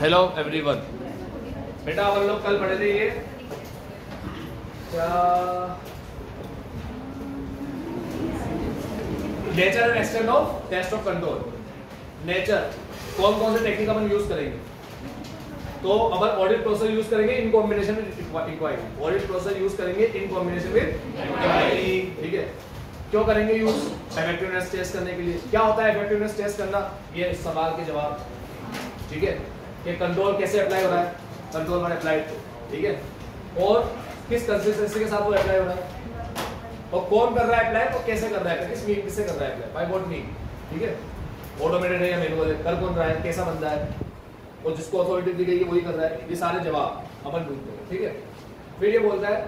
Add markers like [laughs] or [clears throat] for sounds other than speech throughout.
Hello everyone बेटा अपन लोग कल पढ़े थे ये। Nature and extent of test of control nature कौन कौन से टेक्निक अपन यूज़ करेंगे? तो अपन ऑडिट प्रोसेस यूज़ करेंगे in combination with inquiry audit process use करेंगे इन कॉम्बिनेशन विद इंक्वायरी ठीक है? क्यों करेंगे यूज़ इफेक्टिवनेस टेस्ट करने के लिए। क्या होता है इफेक्टिवनेस टेस्ट करना? ये सवाल के जवाब। ठीक है? कि कंट्रोल कैसे अप्लाई हो रहा है? कंट्रोल पर अप्लाइड ठीक है? और किस कंसिस्टेंसी के साथ वो अप्लाई हो रहा है? और कौन कर रहा है अप्लाई और कैसे कर रहा है? किस मीन किससे कर रहा है अप्लाई बाय व्हाट मीन ठीक है? ऑटोमेटेड है या मैनुअल है? कर कौन रहा है? कैसा बंदा है? और जिसको अथॉरिटी दी गई है वही कर रहा है? ये सारे जवाब अपन ढूंढते हैं ठीक है? फिर ये बोलता है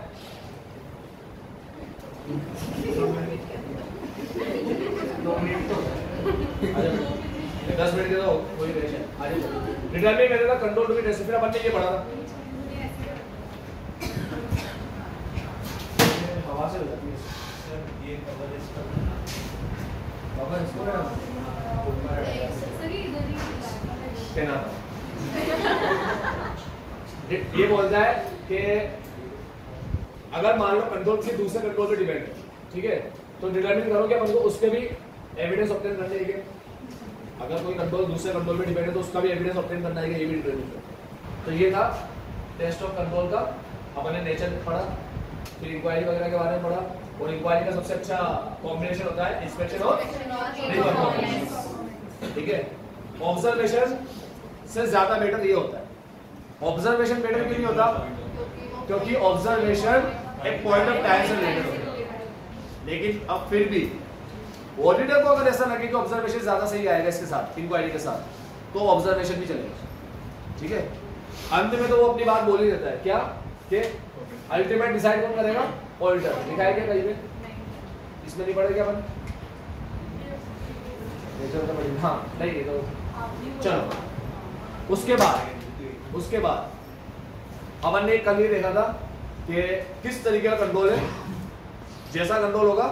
[laughs] [laughs] दस मिनट के तो कोई टेंशन आ जाओ डिटरमिन मेथड का कंट्रोल टू बी अपन ने ये पढ़ा था। हवा से हो जाती है। ये कवर इसका कवर इसको ना कहना ये बोलता है कि अगर मान लो कंट्रोल किसी दूसरे कंट्रोल पे डिपेंड है ठीक है? तो डिटरमिन करो कि अपन को उसके भी एविडेंस ऑब्टेन करने है अगर कोई कंट्रोल दूसरे कंट्रोल पे डिपेंड है तो उसका भी एविडेंस ऑब्टेन करना है ये भी डिटरमिन तो ये था टेस्ट ऑफ़ कंट्रोल का। अपन ने नेचर पढ़ा, फिर इंक्वायरी वगैरह के बारे में पढ़ा और इंक्वायरी का सबसे अच्छा कॉम्बिनेशन होता है इंस्पेक्शन और ठीक है? ऑब्जर्वेशन से ज़्यादा बेटर ये होता है। ऑब्जर्वेशन बेटर क्यों नहीं होता? क्योंकि ऑब्जर्वेशन एक पॉइंट ऑफ़ टाइम से रिलेटेड होता है। लेकिन अब फिर भी ऑडिटर को अगर ऐसा लगे कि ऑब्जर्वेशन ज़्यादा सही आएगा इसके साथ इंक्वायरी के साथ तो ऑब्जर्वेशन भी चलेगा। ठीक है? अंत में तो वो अपनी बात बोल ही देता है। क्या? कि अल्टीमेट डिसाइड कौन करेगा? ऑडिटर दिखाया क्या कहीं पे? इसमें नहीं पड़ेगा अपन? तो हाँ नहीं तो चलो। उसके बाद उसके बाद अपन ने कल ये देखा था कि किस तरीके का कंट्रोल है। जैसा कंट्रोल होगा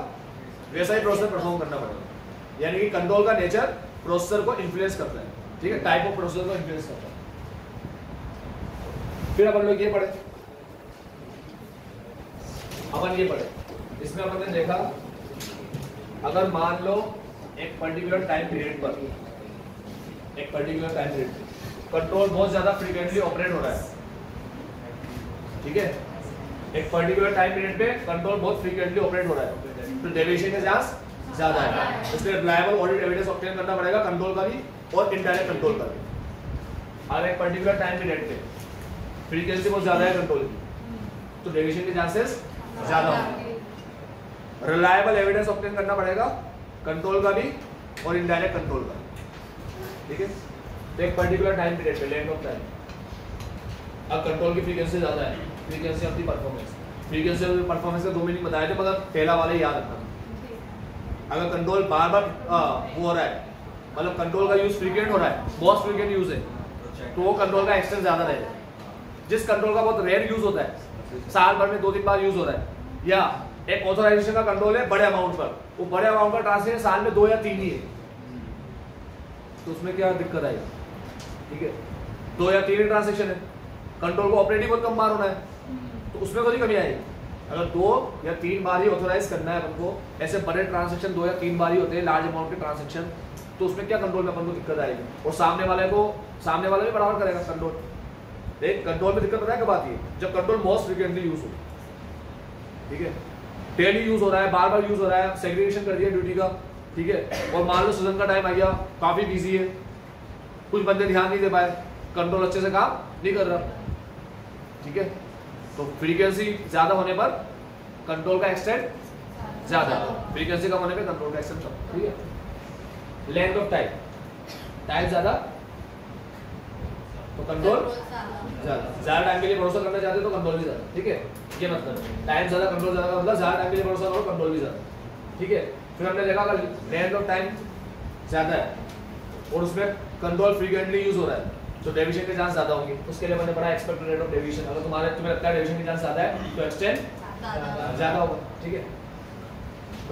वैसा ही प्रोसेसर परफॉर्म करना पड़ेगा। यानी कि कंट्रोल का नेचर प्रोसेसर को इन्फ्लुएंस करता है। ठीक है? टाइप ऑफ़ प्रोसेसर को इन्फ्लुएंस करता है। फिर अपन लोग ये पढ़े। अपन ये पढ़े। इसमें अपन ने देखा, अगर मान लो एक पर्टिकुलर टाइम पीरियड पर, एक पर्टिकुलर टाइम पीरियड कंट्रोल बहुत ज़्यादा फ्रीक्वेंटली ऑपरेट हो रहा है। ठीक है? एक पर्टिकुलर टाइम पीरियड पे कंट्रोल बहुत फ्रीक्वेंटली ऑपरेट हो रहा है। तो डेविएशन का चांस ज़्यादा है। इसलिए रिलायबल ऑडिट एविडेंस ऑब्टेन करना पड़ेगा कंट्रोल का भी और इनडायरेक्ट कंट्रोल का भी। अगर एक पर्टिकुलर टाइम पीरियड पे। फ्रीक्वेंसी बहुत ज़्यादा है कंट्रोल की। तो डेविएशन के चांसेस ज़्यादा होंगे। रिलायबल एविडेंस ऑब्टेन करना पड़ेगा कंट्रोल का भी और इनडायरेक्ट कंट्रोल का ठीक है? तो एक पर्टिकुलर टाइम पीरियड पे लेंथ ऑफ़ टाइम अब कंट्रोल की फ्रीक्वेंसी ज़्यादा है। Frequency of the performance frequency performance का दो मीनिंग बताए थे मगर पहला वाले याद रखना अगर कंट्रोल बार बार वो हो रहा है। मतलब कंट्रोल का यूज़ फ्रीक्वेंट हो रहा है, बहुत फ्रीक्वेंट यूज़ है। तो वो कंट्रोल का एक्सटेंस ज़्यादा रहेगा जिस कंट्रोल का बहुत रेयर यूज़ होता है, साल भर में दो तीन बार यूज़ हो रहा है, या एक ऑथोराइजेशन का कंट्रोल है बड़े अमाउंट पर, वो बड़े अमाउंट का ट्रांसफ़र साल में दो या तीन ही है। तो उसमें क्या दिक्कत आएगी ठीक है? दो या तीन ट्रांजेक्शन है। कंट्रोल को ऑपरेटिव बहुत कम बार होना है। तो उसमें कोई कमी आएगी। अगर दो या तीन बार ही ऑथोराइज करना है अपन को, ऐसे बड़े ट्रांजेक्शन दो या तीन बार ही होते हैं लार्ज अमाउंट के ट्रांजेक्शन तो उसमें क्या कंट्रोल में अपन को दिक्कत आएगी? और सामने वाले को, सामने वाला भी बराबर करेगा कंट्रोल एक कंट्रोल में दिक्कत है कब आती है जब कंट्रोल मोस्ट फ्रिक्वेंटली यूज़ हो। ठीक है? डेली यूज़ हो रहा है, बार बार यूज़ हो रहा है सेग्रीगेशन कर दिया ड्यूटी का। ठीक है? और मान लो सीज़न का टाइम आ गया, काफ़ी बिज़ी है, कुछ बंदे ध्यान नहीं दे पाए कंट्रोल अच्छे से काम नहीं कर रहा। ठीक है? तो फ्रीक्वेंसी ज़्यादा होने पर कंट्रोल का एक्सटेंड ज़्यादा। फ्रीक्वेंसी कम होने पर कंट्रोल का एक्सटेंड कम। ठीक है? लेंथ ऑफ़ टाइम टाइम ज़्यादा तो कंट्रोल ज़्यादा। ज़्यादा। टाइम के लिए भरोसा करना चाहते तो कंट्रोल भी ज़्यादा। ठीक है? ये मतलब। टाइम ज़्यादा कंट्रोल ज़्यादा का मतलब ज़्यादा टाइम के लिए भरोसा करो कंट्रोल भी ज़्यादा। ठीक है? फिर हमने देखा अगर लेंथ ऑफ़ टाइम ज़्यादा है और उसमें कंट्रोल फ्रीक्वेंटली यूज़ हो रहा है तो डेविएशन के चांस ज़्यादा होंगे। उसके लिए मैंने पढ़ा एक्सपेक्टेड रेट ऑफ़ डेविएशन अगर तुम्हारे तुम्हें लगता है डेविएशन के चांस ज़्यादा है तो एक्सटेंड ज़्यादा होगा। ठीक है?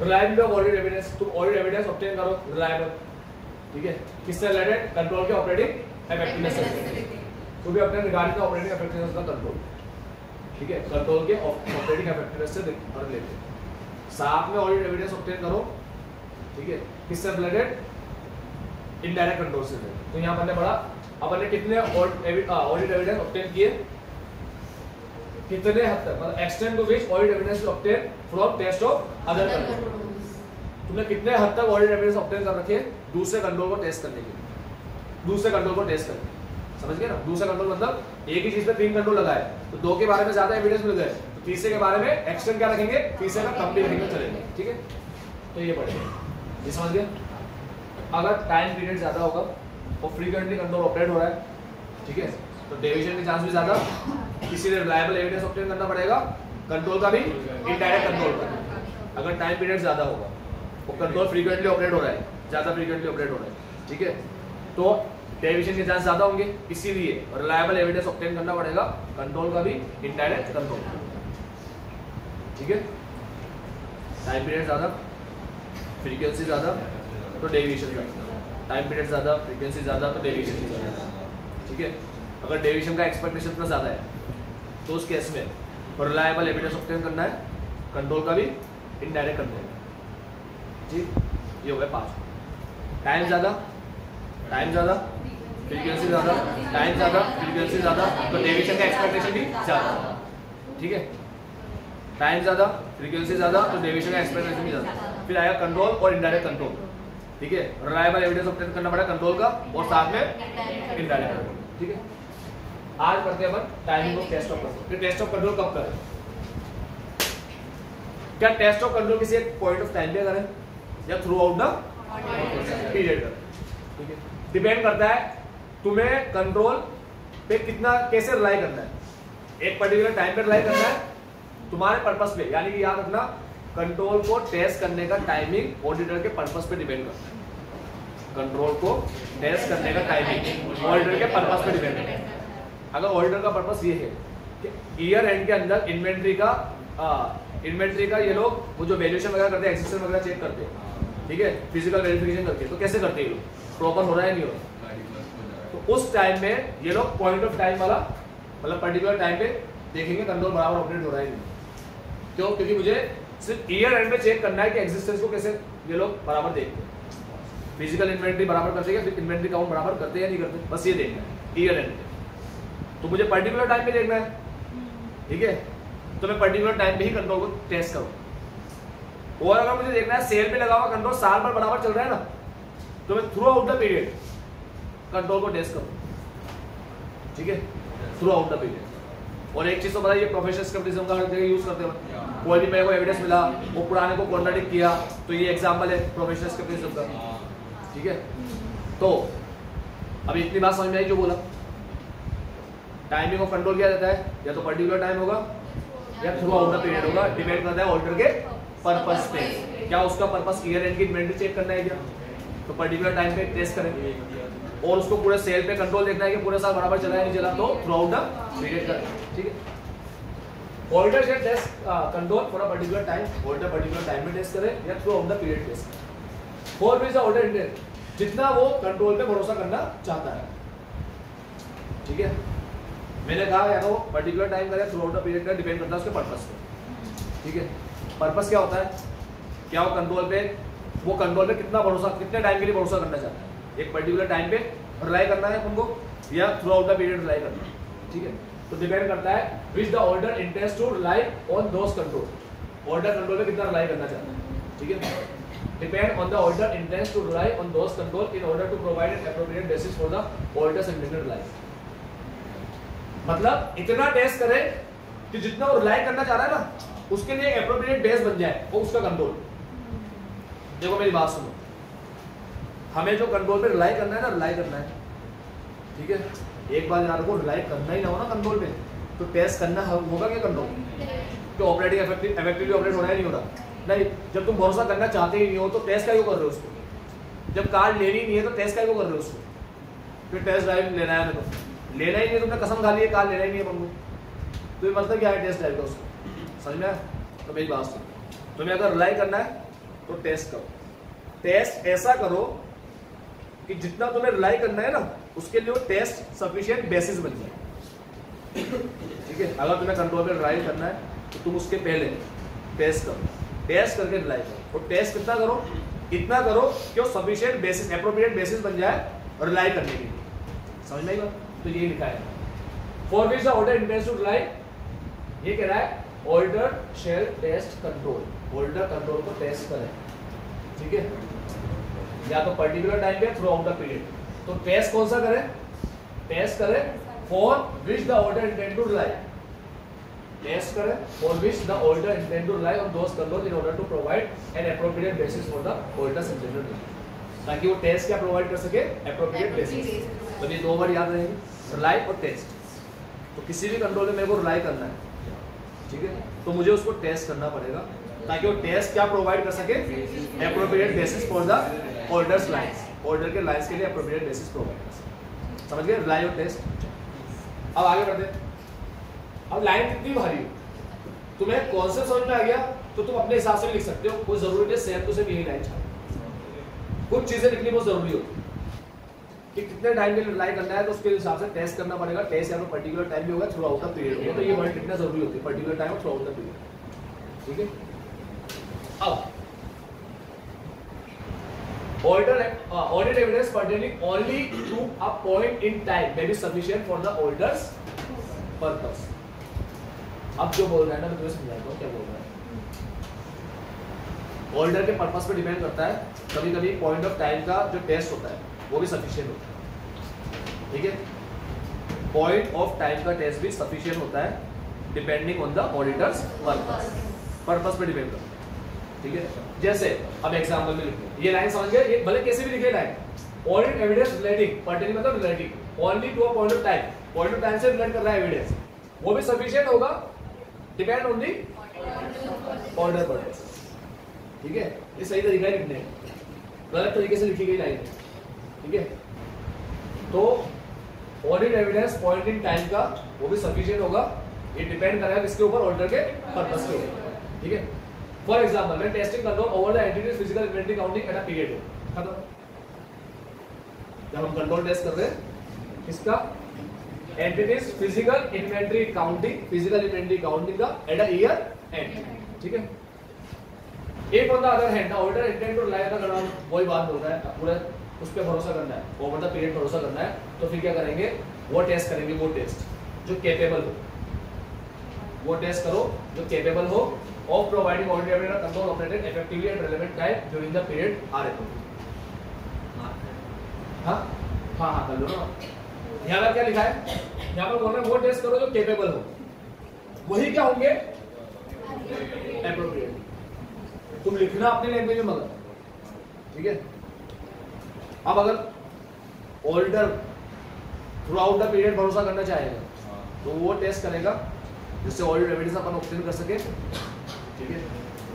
रिलायबिलिटी ऑफ़ ऑडिट एविडेंस तुम ऑडिट एविडेंस ऑब्टेन करो रिलायबल ठीक है? किससे रिलेटेड कंट्रोल के ऑपरेटिंग इफेक्टिवनेस तो भी अपने रिगार्डिंग ऑपरेटिंग इफेक्टिवनेस का कंट्रोल ठीक है? कंट्रोल के ऑपरेटिंग इफेक्टिवनेस से और लेते साथ में ऑडिट एविडेंस ऑब्टेन करो ठीक है? किससे रिलेटेड इनडायरेक्ट कंट्रोल से तो यहाँ पर ने पढ़ा अपन ने कितने ऑडिट एविडेंस ऑब्टेन किए? कितने हद तक? मतलब extend to which audit evidence obtain from test of other control तुमने कितने हद तक ऑडिट एविडेंस ऑब्टेन कर रखे दूसरे कंट्रोल को टेस्ट करने के लिए। दूसरे कंट्रोल को टेस्ट करने समझ गए ना? दूसरा कंट्रोल मतलब एक ही चीज़ पे तीन कंट्रोल लगाए। तो दो के बारे में ज़्यादा एविडेंस मिल गए। तो तीसरे के बारे में एक्सटेंड क्या रखेंगे? तीसरे का कम भी रखेंगे चलेंगे। ठीक है? तो ये पढ़ेंगे ये समझ गया अगर टाइम पीरियड ज़्यादा होगा और फ्रीक्वेंटली कंट्रोल ऑपरेट हो रहा है। ठीक है? तो डेविएशन के चांस भी ज़्यादा। इसीलिए रिलायबल एविडेंस ऑब्टेन करना पड़ेगा। कंट्रोल का भी इनडायरेक्ट कंट्रोल का अगर टाइम पीरियड ज़्यादा होगा और कंट्रोल फ्रीक्वेंटली ऑपरेट हो रहा है। ज़्यादा फ्रीक्वेंटली ऑपरेट हो रहा है। ठीक है? तो डेविएशन के चांस ज़्यादा होंगे। इसीलिए रिलायबल एविडेंस ऑप्टेन करना पड़ेगा। कंट्रोल का भी इनडायरेक्ट कंट्रोल ठीक है? टाइम पीरियड ज़्यादा फ्रीक्वेंसी ज़्यादा तो डेविएशन ज़्यादा टाइम पीरियड ज़्यादा फ्रीक्वेंसी ज़्यादा तो डेविएशन ज़्यादा ठीक है? अगर डेविएशन का एक्सपेक्टेशन इतना ज़्यादा है तो उस केस में रिलायबल एविडेंस ऑब्टेन करना है कंट्रोल का भी इनडायरेक्ट कंट्रोल ठीक ये हो गया पाँच। टाइम ज़्यादा टाइम ज़्यादा फ्रीक्वेंसी ज़्यादा टाइम ज़्यादा फ्रीक्वेंसी ज़्यादा तो डेविएशन का एक्सपेक्टेशन भी ज़्यादा। ठीक है? टाइम ज़्यादा फ्रीक्वेंसी ज़्यादा तो डेविएशन का एक्सपेक्टेशन भी ज़्यादा। फिर आएगा कंट्रोल और इनडायरेक्ट कंट्रोल ठीक है? रिलायबल एविडेंस ऑब्टेन करना पड़ेगा कंट्रोल का, और साथ में इनडायरेक्ट ठीक है? आज पढ़ते हैं timing of test of control test of control कब करें? क्या टेस्ट ऑफ़ कंट्रोल किसी एक पॉइंट ऑफ़ टाइम पे करें? या थ्रू आउट द पीरियड करें डिपेंड करता है तुम्हें कंट्रोल पे कितना, कैसे रिलाई करना है। एक पर्टिकुलर टाइम पे रिलाई करना है तुम्हारे पर्पस पे, यानी कि याद रखना कंट्रोल को टेस्ट करने का टाइमिंग ऑडिटर के पर्पस पे डिपेंड करता है। कंट्रोल को टेस्ट करने का टाइमिंग ऑडिटर के पर्पस पे डिपेंड करता है। अगर ऑडिटर का पर्पस ये है कि ईयर एंड के अंदर इन्वेंट्री का इन्वेंट्री का ये लोग वो जो वैल्यूएशन वगैरह करते हैं एक्सिस्टेंस वगैरह चेक करते हैं। ठीक है? फ़िज़िकल वेरिफिकेशन करते हैं। तो कैसे करते हैं ये लोग? प्रॉपर हो रहा है नहीं हो रहा तो उस टाइम में ये लोग पॉइंट ऑफ़ टाइम वाला मतलब पर्टिकुलर टाइम पे देखेंगे कंट्रोल बराबर ऑपरेट हो रहा है नहीं। क्यों? क्योंकि मुझे सिर्फ़ ईयर एंड पे चेक करना है कि एक्सिस्टेंस को कैसे ये लोग बराबर देखते हैं। फ़िज़िकल इन्वेंट्री बराबर करते हैं इन्वेंट्री काउंट बराबर करते या नहीं करते बस ये देखना है ईयर एंड पे। तो मुझे पर्टिकुलर टाइम पे देखना है, ठीक है? तो मैं पर्टिकुलर टाइम पे ही कंट्रोल को टेस्ट करूँ। और अगर मुझे देखना है सेल पे लगा हुआ कंट्रोल साल भर बराबर चल रहा है ना तो मैं throughout the period control को टेस्ट करूँ। ठीक है? थ्रू आउट द पीरियड और एक चीज़ तो बताइए प्रोफेशनल का हर जगह यूज़ करते हैं। कोई भी मेरे को एविडेंस मिला। वो पुराने को कॉन्ट्राडिक्ट किया। तो ये एग्ज़ाम्पल है प्रोफेशनल स्केप्टिज्म का। ठीक है? तो अब इतनी बात समझ में आई जो बोला। टाइमिंग ऑफ़ कंट्रोल किया जाता है। या तो पर्टिकुलर टाइम होगा, या थ्रू आउट द पीरियड होगा। डिपेंड करता है ऑर्डर के पर्पस पे। क्या उसका पर्पस ईयर एंड की इन्वेंट्री चेक करना है क्या? तो पर्टिकुलर टाइम पे टेस्ट करेंगे। और उसको पूरे सेल पे कंट्रोल देखना है कि पूरे साल बराबर चला है नहीं चला। तो थ्रू आउट द पीरियड का। ठीक है? ऑर्डर से test control for a particular time order particular time में टेस्ट करें, या throughout the period test for which order intent जितना वो कंट्रोल पे भरोसा करना चाहता है। ठीक है? मैंने कहा, या तो पर्टिकुलर टाइम करें थ्रू आउट द पीरियड का डिपेंड करता है उसके पर्पस पे। ठीक है? पर्पस क्या होता है? क्या वो कंट्रोल पे, वो कंट्रोल पे कितना भरोसा, कितने टाइम के लिए भरोसा करना चाहता है? एक पर्टिकुलर टाइम पे रिलाई करना है उनको या throughout the period rely करना है? ठीक है? तो डिपेंड करता है which the order intends to rely on those control order control पे कितना रिलाई करना चाहता है? ठीक है? Depend on the order intends to rely on those control in order to provide an appropriate basis for the orders intended rely मतलब इतना test करे कि जितना वो रिलाई करना चाह रहा है ना, उसके लिए एप्रोप्रिएट बेस बन जाए वो उसका कंट्रोल देखो मेरी बात सुनो। हमें जो कंट्रोल पे रिलाई करना है ना रिलाई करना है। ठीक है? एक बार यार को रिलाई करना ही ना हो ना कंट्रोल पे तो टेस्ट करना होगा क्या कंट्रोल तो ऑपरेटिंग इफ़ेक्टिव इफेक्टिवली ऑपरेट होना ही नहीं हो रहा नहीं, जब तुम भरोसा करना चाहते ही नहीं हो तो टेस्ट का क्यों कर रहे हो उसको? जब कार लेनी नहीं है तो टेस्ट का क्यों कर रहे हो उसको? फिर टेस्ट ड्राइव लेना है को लेना ही नहीं तुमने कसम खा ली है कार लेना ही नहीं है बंगू तो ये मतलब क्या है टेस्ट ड्राइव का उसको? समझ में तो मेरी बात सुन। तुम्हें अगर रिलाई करना है तो टेस्ट करो। टेस्ट ऐसा करो कि जितना तुम्हें रिलाई करना है ना उसके लिए वो टेस्ट सफिशियंट बेसिस बन जाए। ठीक है? अगर तुम्हें कंट्रोल पे ड्राइव करना है तो तुम उसके पहले टेस्ट करो। टेस्ट करके रिलाई करो। और टेस्ट कितना करो? इतना करो कि वो सफिशियंट बेसिस अप्रोप्रिएट बेसिस बन जाए और रिलाई करने के लिए। समझ में बात? तो ये लिखा है। For which order intends to rely ये कह रहा है order shall test control order control को टेस्ट करें। ठीक है? या तो पर्टिकुलर टाइम पे थ्रू आउट द पीरियड तो टेस्ट कौन सा करें? टेस्ट करें for which the order intend to rely test करें for which the order intend to rely on those control in order to provide an appropriate basis for the order general ताकि वो test क्या provide कर सके? Appropriate basis तो ये दो बार याद रहेंगे रिलाई और टेस्ट तो किसी भी कंट्रोल में मेरे को रिलाई करना है। ठीक है? तो मुझे उसको टेस्ट करना पड़ेगा ताकि वो टेस्ट क्या प्रोवाइड कर सके? Appropriate basis for the orders lines order के लाइंस के लिए अप्रोप्रिएट बेसिस प्रोवाइड समझ गए? रिलाई और टेस्ट अब आगे बढ़ते अब लाइन कितनी भारी हो? तुम्हें कॉन्सेप्ट समझ में आ गया तो तुम अपने हिसाब से लिख सकते हो। कोई ज़रूरी है सेम टू सेम यही लाइन छापो। कुछ चीज़ें लिखनी बहुत ज़रूरी होती कि कितने टाइम के लिए रिलाई करना है तो उसके हिसाब से टेस्ट करना पड़ेगा। टेस्ट या तो पर्टिकुलर टाइम भी होगा थ्रू आउट द पीरियड होगा। तो ये वर्ड लिखना ज़रूरी होती है? पर्टिकुलर टाइम और थ्रू आउट द पीरियड ठीक है? अब order uh, ordered evidence pertaining only to a point in time. May be sufficient for the order's purpose. अब जो बोल रहा है ना मैं तुम्हें समझाता हूँ क्या बोल रहा है। ऑर्डर के पर्पस पे डिपेंड करता है। कभी कभी पॉइंट ऑफ़ टाइम का जो टेस्ट होता है वो भी सफिशियंट होता है। ठीक है? पॉइंट ऑफ़ टाइम का टेस्ट भी सफिशियंट होता है depending on the auditors purpose purpose पे डिपेंड करता है। ठीक है? जैसे, अब एग्जांपल में लिखो। ये लाइन समझ गए ये भले कैसे भी लिखे line audit evidence relating particular मतलब relating only to a point of time point of time से रिलेट कर रहा है एविडेंस वो भी सफिशिएंट होगा? डिपेंड ऑन दी ऑर्डर पर ठीक है? ये सही तरीका है लिखने गलत तरीके से लिखी गई लाइन है ठीक है? तो audit evidence point in time का वो भी सफिशिएंट होगा। ये डिपेंड करेगा किसके ऊपर? ऑर्डर के पर्पस के ऊपर। ठीक है? मैं टेस्टिंग कर रहा हूँ over the entities physical inventory counting at a period खत्म जब हम कंट्रोल टेस्ट कर रहे हैं, इसका entities physical inventory counting physical inventory counting का एट अ ईयर एंड ठीक है? एक बंदा other hand the order intent lie the ground वही बात बोल रहा है, पूरा उस पर भरोसा करना है ओवर द पीरियड भरोसा करना है तो फिर क्या करेंगे? वो टेस्ट करेंगे, वो टेस्ट जो कैपेबल हो। वो टेस्ट करो, जो कैपेबल हो of providing ordinary data control operated effectively at relevant time during the period. RFO. हाँ? हाँ हाँ कर लो ना। यहाँ पर क्या लिखा है? यहाँ पर बोल रहे हैं वो टेस्ट करो जो केपेबल हो। वही क्या होंगे? अप्रोप्रिएट तुम लिखना अपने लैंग्वेज में मगर। ठीक है? अब अगर order throughout the period भरोसा करना चाहेगा तो वो टेस्ट करेगा जिससे ऑल्डर एविडेंस अपन ऑप्टेन कर सके। ठीक है?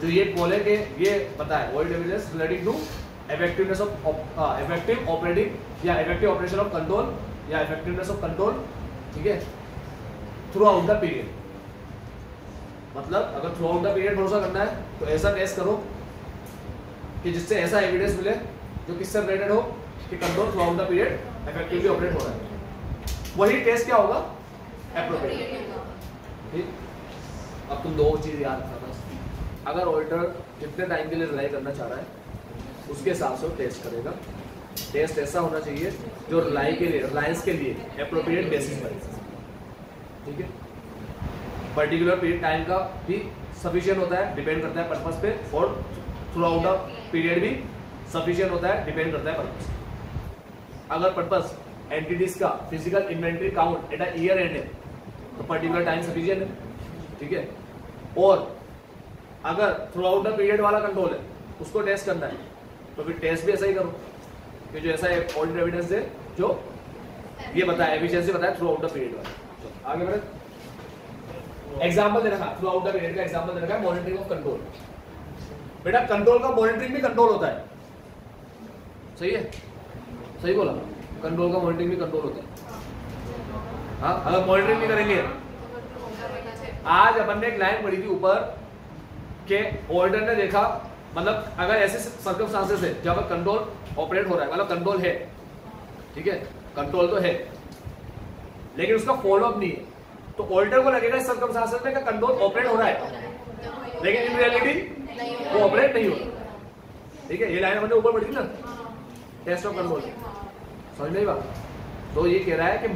जो ये बोले कि ये पता है world evidence relating to effectiveness of effective operating या इफ़ेक्टिव ऑपरेशन ऑफ़ कंट्रोल या इफेक्टिवनेस ऑफ़ कंट्रोल ठीक है? थ्रू आउट द पीरियड मतलब अगर थ्रू आउट द पीरियड भरोसा करना है तो ऐसा टेस्ट करो कि जिससे ऐसा एविडेंस मिले जो किससे रिलेटेड हो कि control throughout the period effectively operate हो रहा है। वही टेस्ट क्या होगा? एप्रोप्रिएट ठीक? अब तुम दो चीज़ याद रखना। अगर ऑल्टर कितने टाइम के लिए रिलाई करना चाह रहा है, उसके हिसाब से वो टेस्ट करेगा। टेस्ट ऐसा होना चाहिए जो रिलाई के लिए रिलायंस के लिए अप्रोप्रिएट बेसिस पर ठीक है? पर्टिकुलर पीरियड टाइम का भी सफिशियंट होता है डिपेंड करता है पर्पस पे और थ्रू आउट द पीरियड भी सफिशियंट होता है डिपेंड करता है पर्पस अगर पर्पस एंटिटीज का physical inventory count at year end है तो पर्टिकुलर टाइम सफिशियंट है। ठीक है? और अगर थ्रू आउट द पीरियड वाला कंट्रोल है, उसको टेस्ट करना है तो फिर टेस्ट भी ऐसा ही करो। कि जो ऐसा ऑल्ड एविडेंस है, जो ये बताया एफिशिएंसी बताया थ्रू आउट द पीरियड वाला। आगे बढ़े। एग्जांपल दे रखा थ्रू आउट द पीरियड का एग्जांपल दे रखा है मॉनिटरिंग ऑफ़ कंट्रोल बेटा कंट्रोल का मॉनिटरिंग भी कंट्रोल होता है। सही है? सही बोला। कंट्रोल का मॉनिटरिंग भी कंट्रोल होता है। हाँ अगर मॉनिटरिंग नहीं करेंगे। आज अपन ने एक लाइन पढ़ी थी ऊपर कि ऑर्डर ने देखा मतलब अगर ऐसे सर्कमस्टांसेस है जब कंट्रोल ऑपरेट हो रहा है मतलब कंट्रोल है, ठीक है? कंट्रोल तो है, लेकिन उसका फॉलोअप नहीं है। तो ऑल्टर को लगेगा सर्कमस्टांसेस में कंट्रोल ऑपरेट हो रहा है, लेकिन इन रियलिटी वो ऑपरेट नहीं हो रहा। ठीक है? ये लाइन हमने ऊपर पढ़ी ना? टेस्ट ऑफ़ कंट्रोल समझ नहीं बात? तो ये कह रहा है कि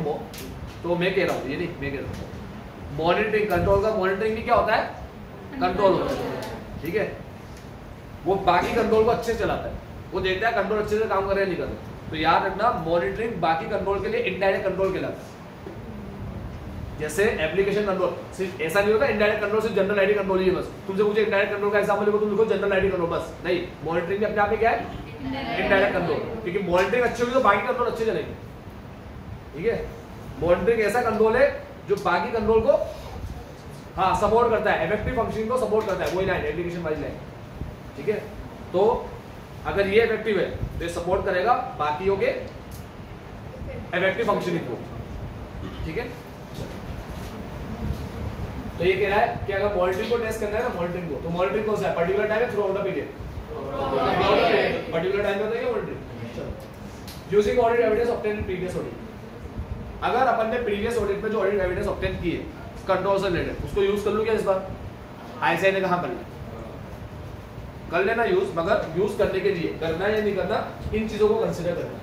तो मैं कह रहा हूँ, ये नहीं, मैं कह रहा हूँ। मॉनिटरिंग कंट्रोल का मॉनिटरिंग भी क्या होता है? कंट्रोल होता है। ठीक है? वो बाकी कंट्रोल को अच्छे से चलाता है। वो देखता है कंट्रोल अच्छे से काम कर रहे नहीं कर रहे तो याद रखना मॉनिटरिंग बाकी कंट्रोल के लिए इनडायरेक्ट कंट्रोल कहलाता है। जैसे एप्लीकेशन कंट्रोल सिर्फ़ ऐसा नहीं होता इनडायरेक्ट कंट्रोल सिर्फ़ जनरल आईडी कंट्रोल ही है बस। तुमसे मुझे इनडायरेक्ट कंट्रोल का एग्जांपल लिखो तुम लिखो जनरल आईडी कंट्रोल बस। नहीं मॉनिटरिंग भी अपने आप में क्या है? इनडायरेक्ट कंट्रोल क्योंकि मॉनिटरिंग अच्छी होगी तो बाकी कंट्रोल अच्छे चलेंगे। ठीक है? मॉनिटरिंग ऐसा कंट्रोल है जो बाकी कंट्रोल को हाँ सपोर्ट करता है। इफ़ेक्टिव फंक्शनिंग को सपोर्ट करता है, वही लाइन एप्लीकेशन वाइज लाइन ठीक है? तो अगर ये इफ़ेक्टिव है तो ये सपोर्ट करेगा बाकियों के इफ़ेक्टिव फंक्शनिंग को ठीक है? तो ये कह रहा है कि अगर मॉनिटरिंग को टेस्ट करना है ना मॉनिटरिंग को। तो मॉनिटरिंग कौन सा है? पर्टिकुलर टाइम है throughout period particular time है क्या monitoring using audit evidence obtain previous audit अगर अपन ने प्रीवियस ऑडिट में जो ऑडिट एविडेंस ऑब्टेन किए कंट्रोल से रिलेटेड। उसको यूज़ कर लूँ क्या इस बार? आईसीआई ने कहा, कर लिया कर लेना यूज़ मगर यूज़ करने के लिए, करना या नहीं करना, इन चीज़ों को कंसिडर करना।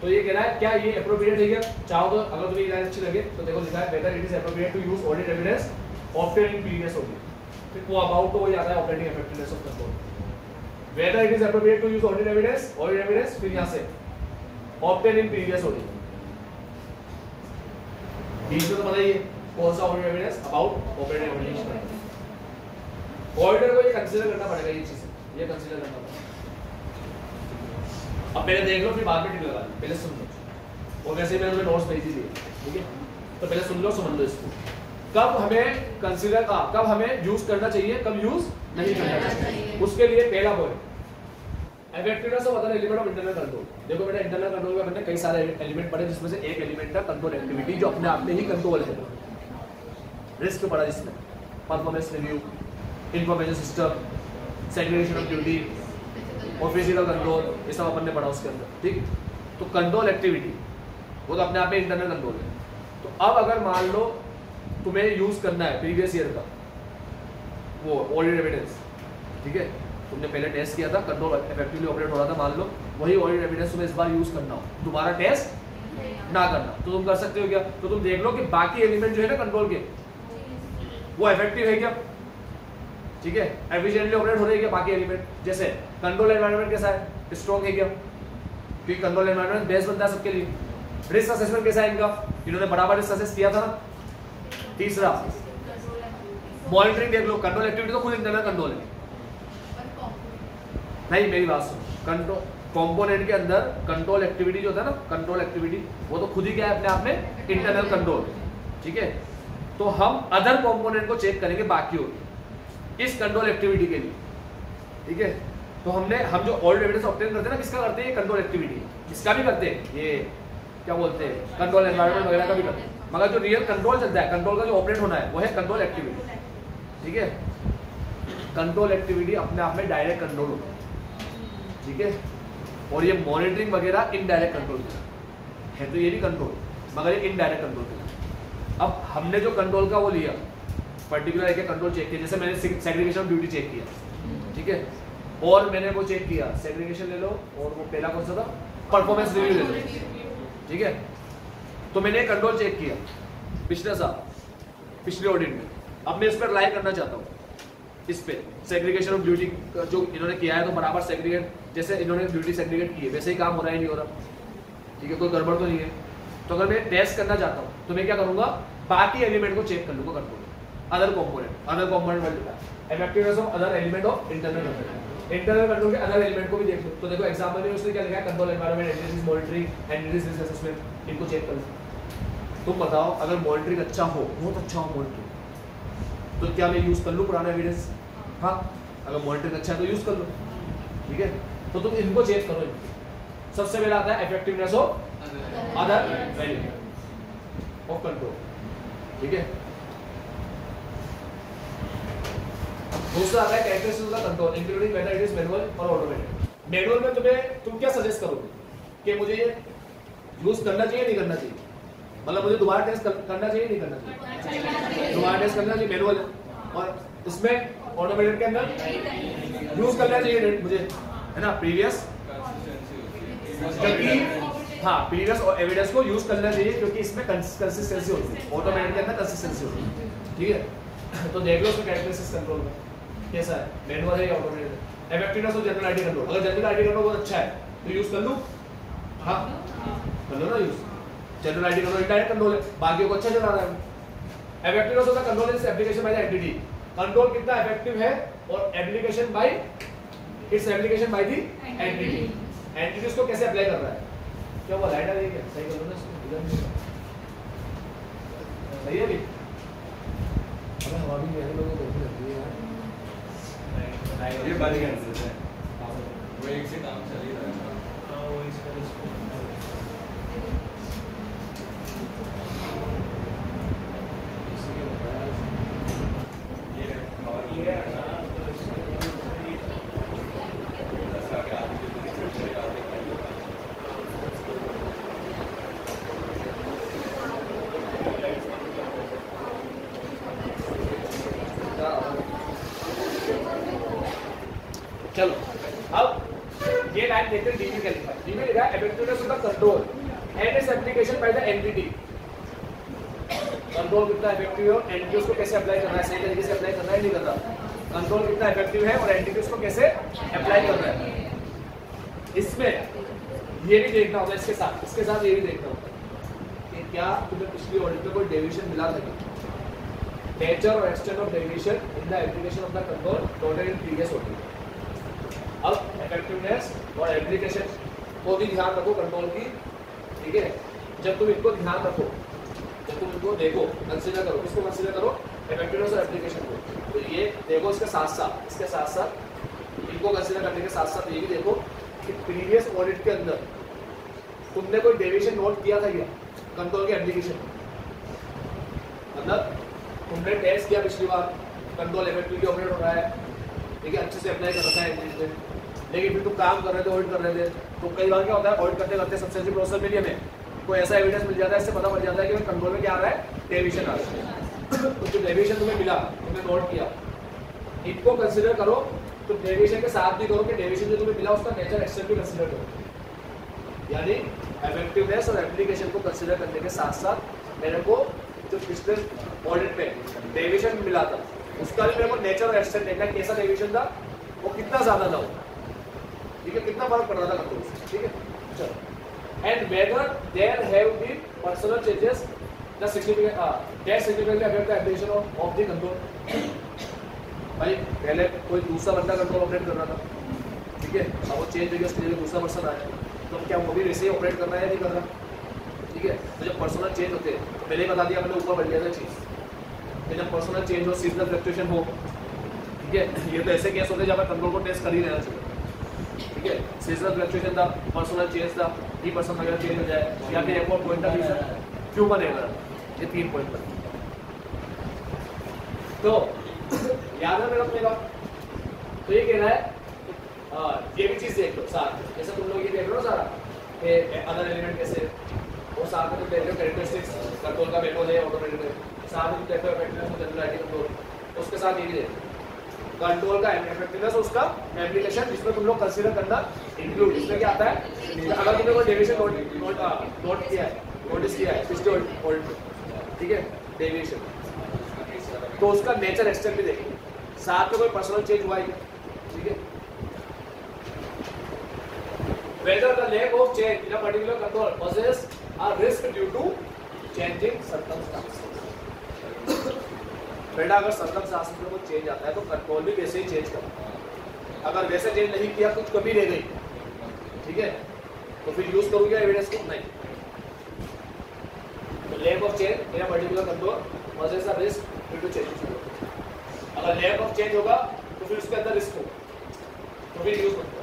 तो ये कह रहा है, क्या ये अप्रोप्रिएट है क्या? चाहो तो अगर तुम्हें लाइन अच्छी लगे तो देखो लिखा है better it is appropriate to use audit evidence often in previous audit फिर वो अबाउट तो वही आता है operating effectiveness of control whether it is appropriate to use audit evidence audit evidence, फिर यहाँ से obtain in previous audit बीच में तो पता ही है। कौन सा audit evidence about operating evidence auditor को ये कंसीडर करना पड़ेगा ये चीज़ ये कंसीडर करना पड़ेगा अब पहले देख लो फिर बाद में टिक लगा लो पहले सुन लो और वैसे मैंने तुम्हें नोट्स भेज दिए ठीक है तो पहले सुन लो समझ लो इसको कब हमें कंसीडर का कब हमें यूज़ करना चाहिए. कब यूज़ नहीं करना चाहिए उसके लिए पहला point effectiveness of other element of internal control देखो बेटा इंटरनल कंट्रोल में हमने कई सारे एलिमेंट पढ़े जिसमें से एक एलिमेंट है कंट्रोल एक्टिविटी जो अपने आप में ही कंट्रोल है। रिस्क पढ़ा जिसमें performance review information system segregation of duty और फ़िज़िकल कंट्रोल ये सब अपन ने पढ़ा उसके अंदर, ठीक? तो कंट्रोल एक्टिविटी वो तो अपने आप में इंटरनल कंट्रोल है। तो अब अगर मान लो तुम्हें यूज़ करना है प्रीवियस ईयर का, वो ऑडिट एविडेंस ठीक है? तुमने पहले टेस्ट किया था कंट्रोल इफेक्टिवली ऑपरेट हो रहा था, मान लो, वही ऑडिट एविडेंस तुम्हें इस बार यूज़ करना हो। दोबारा टेस्ट ना करना। तो तुम कर सकते हो क्या? तो तुम देख लो कि बाकी एलिमेंट जो है ना कंट्रोल के वो इफ़ेक्टिव है क्या? ठीक है? एफिशिएंटली ऑपरेट हो रही है क्या बाकी एलिमेंट जैसे कंट्रोल एनवायरनमेंट कैसा है? स्ट्रॉन्ग है क्या? क्योंकि कंट्रोल एनवायरनमेंट बेस्ट बनता है सबके लिए। रिस्क असेसमेंट कैसा है इनका? इन्होंने बराबर रिस्क असेस किया था ना? तीसरा। मॉनिटरिंग देख लो। कंट्रोल एक्टिविटी तो खुद इंटरनल कंट्रोल है। नहीं, मेरी बात सुन। कंट्रोल कंपोनेंट के अंदर कंट्रोल एक्टिविटी जो होता है ना कंट्रोल एक्टिविटी वो तो खुद ही क्या है अपने आप में? इंटरनल कंट्रोल ठीक है? तो हम अदर कंपोनेंट को चेक करेंगे बाकी होगी इस कंट्रोल एक्टिविटी के लिए। ठीक है? तो हमने हम जो ऑल्ड एविडेंस ऑब्टेन करते हैं ना किसका करते हैं? कंट्रोल एक्टिविटी इसका भी करते हैं? ये क्या बोलते हैं? कंट्रोल एनवायरमेंट वगैरह का भी करते हैं। मगर जो रियल कंट्रोल चलता है कंट्रोल का जो ऑपरेट होना है वो है कंट्रोल एक्टिविटी ठीक है? कंट्रोल एक्टिविटी अपने आप में डायरेक्ट कंट्रोल होता है। ठीक है? और ये मॉनिटरिंग वगैरह इनडायरेक्ट कंट्रोल है। तो ये भी कंट्रोल मगर ये इनडायरेक्ट कंट्रोल अब हमने जो कंट्रोल का वो लिया। पर्टिकुलर एक कंट्रोल चेक किया। जैसे मैंने सेग्रीगेशन ऑफ़ ड्यूटी चेक किया। ठीक है? और मैंने वो चेक किया। सेग्रीगेशन ले लो और वो पहला कौन सा था? परफॉर्मेंस रिव्यू ले लो। ठीक है? तो मैंने कंट्रोल चेक किया। पिछले साल पिछले ऑडिट में। अब मैं इस पर अप्लाई करना चाहता हूँ। इस पर सेग्रीगेशन ऑफ़ ड्यूटी जो इन्होंने किया है तो बराबर सेग्रीगेट जैसे इन्होंने ड्यूटी सेग्रीगेट की है वैसे ही काम हो रहा है नहीं हो रहा। ठीक है? कोई गड़बड़ तो नहीं है। तो अगर मैं टेस्ट करना चाहता हूँ तो मैं क्या करूँगा? बाकी एलिमेंट को चेक कर लूँगा control other component other component other element of internal control internal control के अदर एलिमेंट को भी देख लो। तो देखो एग्जांपल में उसने क्या लिखा है? कंट्रोल एनवायरनमेंट मॉनिटरिंग असेसमेंट इनको चेक कर। तुम बताओ, अगर मॉनिटरिंग अच्छा हो, बहुत अच्छा हो मॉनिटरिंग तो क्या मैं यूज़ कर लूँ पुराना एविडेंस हाँ अगर मॉनिटरिंग अच्छा है तो यूज़ कर लो। ठीक है? तो तुम इनको चेक करो सबसे पहले आता है effectiveness of other value of control ठीक है? दूसरा आता है characteristics control including whether it is manual और ऑटोमेटेड मैनुअल में तुम्हें तुम क्या सजेस्ट करोगे? कि मुझे यूज़ करना चाहिए, नहीं करना चाहिए? मतलब मुझे दोबारा टेस्ट करना चाहिए, नहीं करना चाहिए? दोबारा टेस्ट करना चाहिए मैनुअल और ऑटोमेटेड के अंदर यूज़ करना चाहिए, मुझे, है ना प्रीवियस जबकि हाँ प्रीवियस और एविडेंस को यूज़ करना चाहिए क्योंकि इसमें कंसिस्टेंसी होती है। ऑटोमेटेड के अंदर कंसिस्टेंसी होती है। ठीक है? [clears throat] तो देख लो उसमें कैरेक्टरिस्टिक्स कंट्रोल में। कैसा है? मैनुअल है या ऑटोमेटेड इफेक्टिवनेस और जनरल आईडी कंट्रोल अगर जनरल आईडी कंट्रोल बहुत अच्छा है तो यूज़ कर लूँ? हाँ? कर लो ना use general ID control indirect control है। बाकियों को अच्छा चला रहा है। Effectiveness the control is application by the entity control कितना इफ़ेक्टिव है और application by its application by the entity entity उसको कैसे अप्लाई कर रहा है? क्या वो लाइट आ गई क्या सही करो ना इधर सही है भी अबे हवा भी मेरे लोगों को लग रही है यार। ये बारी कैंसिल है। वो एक से काम चल ही रहा है हाँ वो इसका इसको ये और ये ऐसा क्या चलो अब ये लाइन देखते हैं डीपी का लिखा है डीपी लिखा है effectiveness of the control and its application by the entity control कितना इफ़ेक्टिव है और एंटिटी उसको कैसे अप्लाई करना है सही तरीके से अप्लाई करना है नहीं करना कंट्रोल कितना इफ़ेक्टिव है और एंटिटी उसको कैसे अप्लाई करना है इसमें ये भी देखना होगा इसके साथ इसके साथ ये भी देखना होगा कि क्या तुम्हें पिछली ऑडिट में कोई डेविएशन मिला था क्या nature or extent of deviation in the application of the control noted in previous OT. Effectiveness और एप्लीकेशन को भी ध्यान रखो कंट्रोल की, ठीक है? जब तुम इनको ध्यान रखो, जब तुम इनको देखो कंसिडर करो, किसको कंसिडर करो? इफेक्टिवनेस और एप्लीकेशन को। तो ये देखो इसके साथ साथ, इसके साथ साथ, इनको कंसीडर करने के साथ साथ ये भी देखो कि प्रीवियस ऑडिट के अंदर तुमने कोई डेविएशन नोट किया था क्या? कंट्रोल के एप्लीकेशन मतलब तुमने टेस्ट किया पिछली बार कंट्रोल इफेक्टिवली ऑपरेट हो रहा है, ठीक है? अच्छे से अप्लाई कर रखा है इंग्लिश में लेकिन फिर तुम काम कर रहे थे ऑडिट कर रहे थे। तो कई बार क्या होता है ऑडिट करते करते सबसे प्रोसेस मिली हमें। कोई ऐसा एविडेंस मिल जाता है, इससे पता पड़ जाता है कि कंट्रोल में क्या आ रहा है डेविएशन आ रहा है। [coughs] तो जो डेविएशन तुम्हें मिला, तुमने नोट किया, इनको कंसिडर करो तो डेविएशन के साथ भी करो कि डेविएशन जो तुम्हें मिला, उसका नेचर एक्सटेंट भी कंसिडर करो। यानी इफेक्टिवनेस और एप्लीकेशन को कंसिडर करने के साथ साथ मेरे को जो पिछले ऑडिट में डेविएशन मिला था, उसका भी मेरे को नेचर और एक्सटेंट देखना कैसा डेविएशन था, वो कितना ज़्यादा था ठीक है, कितना फ़र्क पड़ रहा था कंट्रोल ठीक है? चलो। And whether there have been personal changes the significant that significantly affect the application of of the control भाई, पहले कोई दूसरा बंदा कंट्रोल ऑपरेट कर रहा था। ठीक है? अब वो चेंज हो गया उसके लिए दूसरा पर्सन आया। तो क्या, वो भी वैसे ही ऑपरेट कर रहा है या नहीं कर रहा? ठीक है? तो जब पर्सनल चेंज होते हैं तो पहले ही बता दिया मैंने, ऊपर बढ़ गया था चीज़ कि जब पर्सनल चेंज हो सीजनल फ्लक्चुएशन हो, ठीक है? ये तो ऐसे केस होते हैं पर कंट्रोल को टेस्ट कर ही रहना चाहिए। ठीक है? सीजनल फ्लक्चुएशन था पर्सनल चेंज था ही पर्सन वगैरह चेंज हो जाए, या फिर एक और पॉइंट था क्यों बनेगा ये तीन पॉइंट पर। तो [coughs] याद है मेरा अपने तो ये कह रहा है ये भी चीज़ देख लो साथ जैसे तुम लोग ये देख लो सारा, कि अदर एलिमेंट कैसे? वो साथ में तुम देख लो कैरेक्टरिस्टिक्स कंट्रोल का मेनुअल है ऑटोमेटिक साथ में तुम देखो कंट्रोल उसके साथ ये भी देखो कंट्रोल का इफेक्टिवनेस उसका एप्लीकेशन जिसमें तुम लोग कंसीडर करना इंक्लूड इसमें क्या आता है अगर तुमने कोई डेविएशन नोट नोट नोट किया है नोटिस किया है पिछले ऑडिट ठीक है डेविएशन तो उसका नेचर एक्सटेंट भी देखेंगे साथ में कोई पर्सनल चेंज हुआ है ठीक है? Whether the lack of change in a particular control poses a risk due to changing circumstances. बेटा अगर सर्कमस्टांसेस में कुछ चेंज आता है तो कंट्रोल भी वैसे ही चेंज करो अगर वैसे चेंज नहीं किया, कुछ कमी रह गई। ठीक है? तो फिर यूज़ करोगे एविडेंस को? नहीं। तो lack of change a particular control पoses a risk due to changes अगर लैक ऑफ़ चेंज होगा तो फिर उसके अंदर रिस्क होगा। तो फिर यूज़ मत करो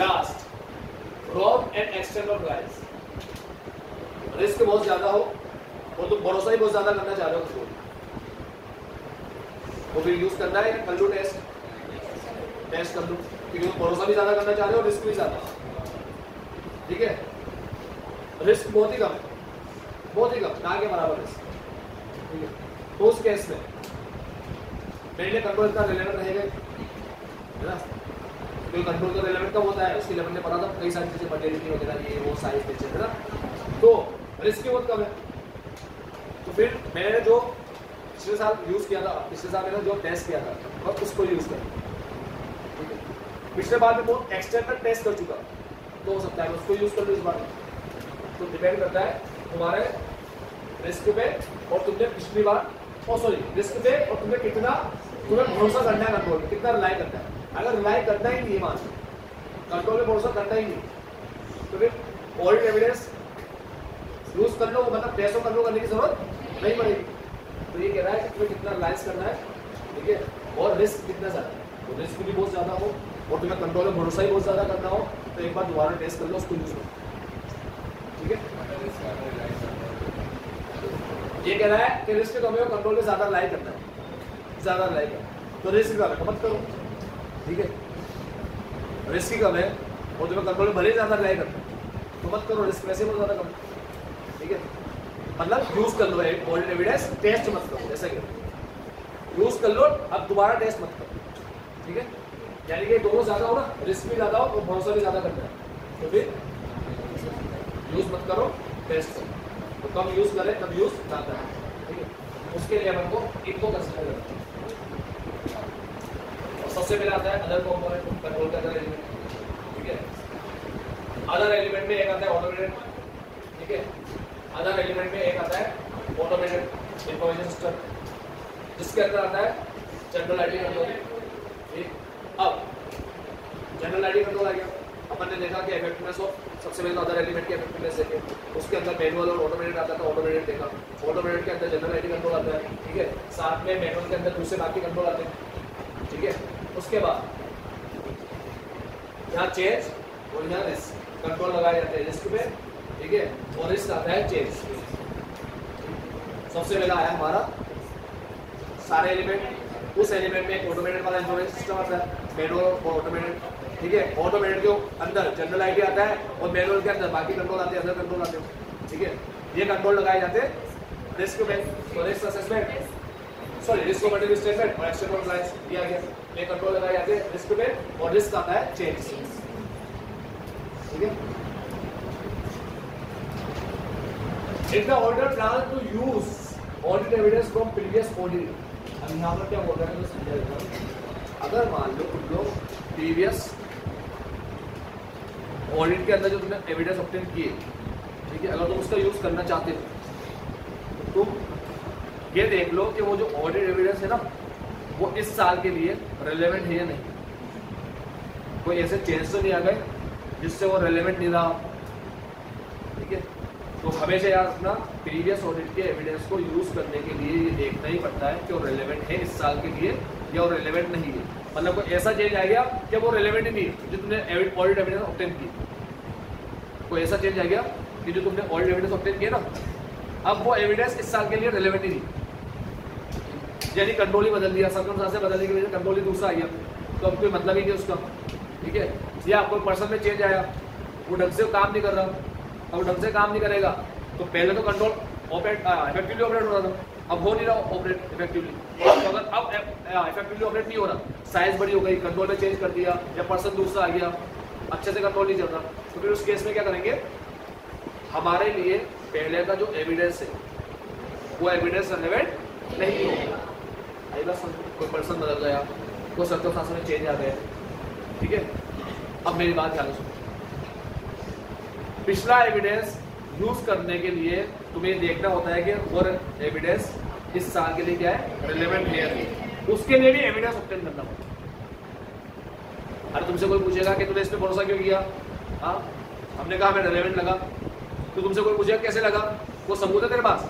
last wrong and external price risk बहुत ज़्यादा हो वो तो भरोसा ही बहुत ज़्यादा करना चाह रहे हो वो फिर यूज़ करना है कर लो टेस्ट टेस्ट कर लो। क्योंकि तुम भरोसा भी ज़्यादा करना चाह रहे हो रिस्क भी ज़्यादा। ठीक है? रिस्क बहुत ही कम बहुत ही कम। ना के बराबर रिस्क ठीक है? तो उस केस में लिए कंट्रोल इतना रिलेवेंट रहेगा है। ना? क्योंकि कंट्रोल तो रिलेवेंट कब होता है। उसके लिए मैंने पता था, कई सारी चीज़ें मटेरियलिटी वगैरह ये, वो साइज़ है ना? तो रिस्क बहुत कम है। तो फिर मैंने जो पिछले साल यूज़ किया था, पिछले साल मैंने जो टेस्ट किया था और उसको यूज़ कर पिछले बार में बहुत एक्सटर्नल टेस्ट कर चुका। तो हो सकता है उसको यूज़ कर लूँ इस बार। तो डिपेंड करता है तुम्हारे रिस्क पे और तुमने पिछली बार ओ सॉरी रिस्क पे और तुमने कितना, तुम्हें भरोसा करना है कंट्रोल कितना रिलाई करना है। अगर रिलाई करना ही नहीं है मान कंट्रोल पे भरोसा करना ही नहीं। तो फिर ओल्ड एविडेंस यूज़ कर लो मतलब पैसों कर लो करने की ज़रूरत नहीं पड़ेगी तो ये कह रहा है कि तुम्हें कितना रिलायंस करना है, ठीक है? और रिस्क कितना ज़्यादा है? तो रिस्क भी बहुत ज़्यादा हो, और तुम्हें कंट्रोल में भरोसा ही बहुत ज़्यादा करना हो तो एक बार दोबारा टेस्ट कर लो, उसको यूज़ करो। ठीक है? ये कह रहा है कि रिस्क कम है कंट्रोल में ज़्यादा रिलाई करना है। ज़्यादा रिलाई करना तो रिस्क तो मत करो, ठीक है? रिस्क ही कम है और तुम्हें कंट्रोल में भले ही ज़्यादा रिलाई करना है तो मत करो रिस्क वैसे बहुत ज़्यादा कम ठीक है? मतलब यूज़ कर लो ओल्ड एविडेंस टेस्ट मत करो ऐसा क्या यूज़ कर लो, अब दोबारा टेस्ट मत करो, ठीक है? यानी कि दोनों ज़्यादा हो ना रिस्क भी ज़्यादा हो, और भरोसा भी ज़्यादा करना है। तो फिर यूज़ मत करो टेस्ट करो। तो कम यूज़ करें, तब यूज़ ज़्यादा है, ठीक है? उसके लिए अपन को इनको कंसिडर करना है सबसे पहले आता है अदर कंपोनेंट कंट्रोल का अदर एलिमेंट ठीक है? अदर एलिमेंट में एक आता है ऑटोमेटेड ठीक है? अदर एलिमेंट में एक आता है ऑटोमेटेड इंफॉर्मेशन सिस्टम जिसके अंदर आता है जनरल आईडी कंट्रोल ठीक? अब जनरल आईडी कंट्रोल आ गया। अपन ने देखा कि इफेक्टिवनेस ऑफ़ सबसे पहले अदर एलिमेंट की इफेक्टिवनेस देखे। उसके अंदर मैनुअल और ऑटोमेटेड आता था ऑटोमेटेड देखा। ऑटोमेटेड के अंदर जनरल आईडी कंट्रोल आता है, ठीक है? साथ में मैनुअल के अंदर दूसरे बाकी कंट्रोल आते हैं, ठीक है? उसके बाद, यहाँ चेंज और यहाँ कंट्रोल लगाए जाते हैं पे ठीक है? और रिस्क आता है चेंज सबसे पहला आया हमारा। सारे एलिमेंट उस एलिमेंट में एक ऑटोमेटेड वाला इंफॉर्मेशन सिस्टम आता है। मैनुअल और ऑटोमेटेड ठीक है? ऑटोमेटेड के अंदर जनरल आईडी आता है और मैनुअल के अंदर बाकी कंट्रोल आते हैं अदर कंट्रोल आते हैं। ठीक है? ये कंट्रोल लगाए जाते हैं। रिस्क में तो risk assessment sorry risk operative statement और एक्सटर्नल कंप्लायंस दिया गया। ये कंट्रोल लगाए जाते हैं। रिस्क में और रिस्क आता है चेंज ठीक है? In the order plan to use audit evidence from previous audit. अब यहाँ पर क्या बोल रहा है मैं समझा अगर मान लो तुम लोग प्रीवियस ऑडिट के अंदर जो तुमने एविडेंस ऑब्टेन किए, ठीक है, अगर तुम उसका यूज़ करना चाहते हो तो तुम ये देख लो कि वो जो ऑडिट एविडेंस है ना, वो इस साल के लिए रिलेवेंट है या नहीं कोई ऐसे चेंज तो नहीं आ गए जिससे वो रिलेवेंट नहीं रहा तो हमेशा यार अपना प्रीवियस ऑडिट के एविडेंस को यूज़ करने के लिए ये देखना ही पड़ता है कि वो रिलेवेंट है इस साल के लिए या वो रिलेवेंट नहीं है। मतलब कोई ऐसा चेंज आ गया कि वो रिलेवेंट ही नहीं है, जो तुमने ऑडिट एविडेंस ऑप्टेन की कोई ऐसा चेंज आ गया कि जो तुमने ऑडिट एविडेंस ऑप्टेन किया ना, अब वो एविडेंस इस साल के लिए रिलेवेंट ही नहीं। यानी कंट्रोल ही बदल दिया सर्कमस्टांस से बदलने की वजह से कंट्रोल ही दूसरा आ गया। तो अब कोई मतलब ही नहीं उसका। ठीक है? या कोई पर्सन में चेंज आया। वो ढंग से काम नहीं कर रहा। अब ढंग से काम नहीं करेगा। तो पहले तो कंट्रोल ऑपरेट इफेक्टिवली ऑपरेट हो रहा था। अब हो नहीं रहा ऑपरेट इफेक्टिवली तो अगर अब इफेक्टिवली ऑपरेट नहीं हो रहा साइज़ बड़ी हो गई कंट्रोल में चेंज कर दिया, या पर्सन दूसरा आ गया, अच्छे से कंट्रोल नहीं चल रहा तो फिर उस केस में क्या करेंगे? हमारे लिए पहले का जो एविडेंस है, वो एविडेंस रिलेवेंट नहीं होगा। आई बात कोई पर्सन बदल गया, कोई सर्कमस्टांस में चेंज आ गए, ठीक है? अब मेरी बात ध्यान सुनो। पिछला एविडेंस यूज़ करने के लिए तुम्हें देखना होता है कि वो एविडेंस इस साल के लिए क्या है? रिलेवेंट है उसके लिए भी एविडेंस ऑब्टेन करना होता है। अरे तुमसे कोई पूछेगा कि तुमने इस पे भरोसा क्यों किया? हाँ? हमने कहा हमें रिलेवेंट लगा। तो तुमसे कोई पूछेगा कैसे लगा? वो सबूत है तेरे पास?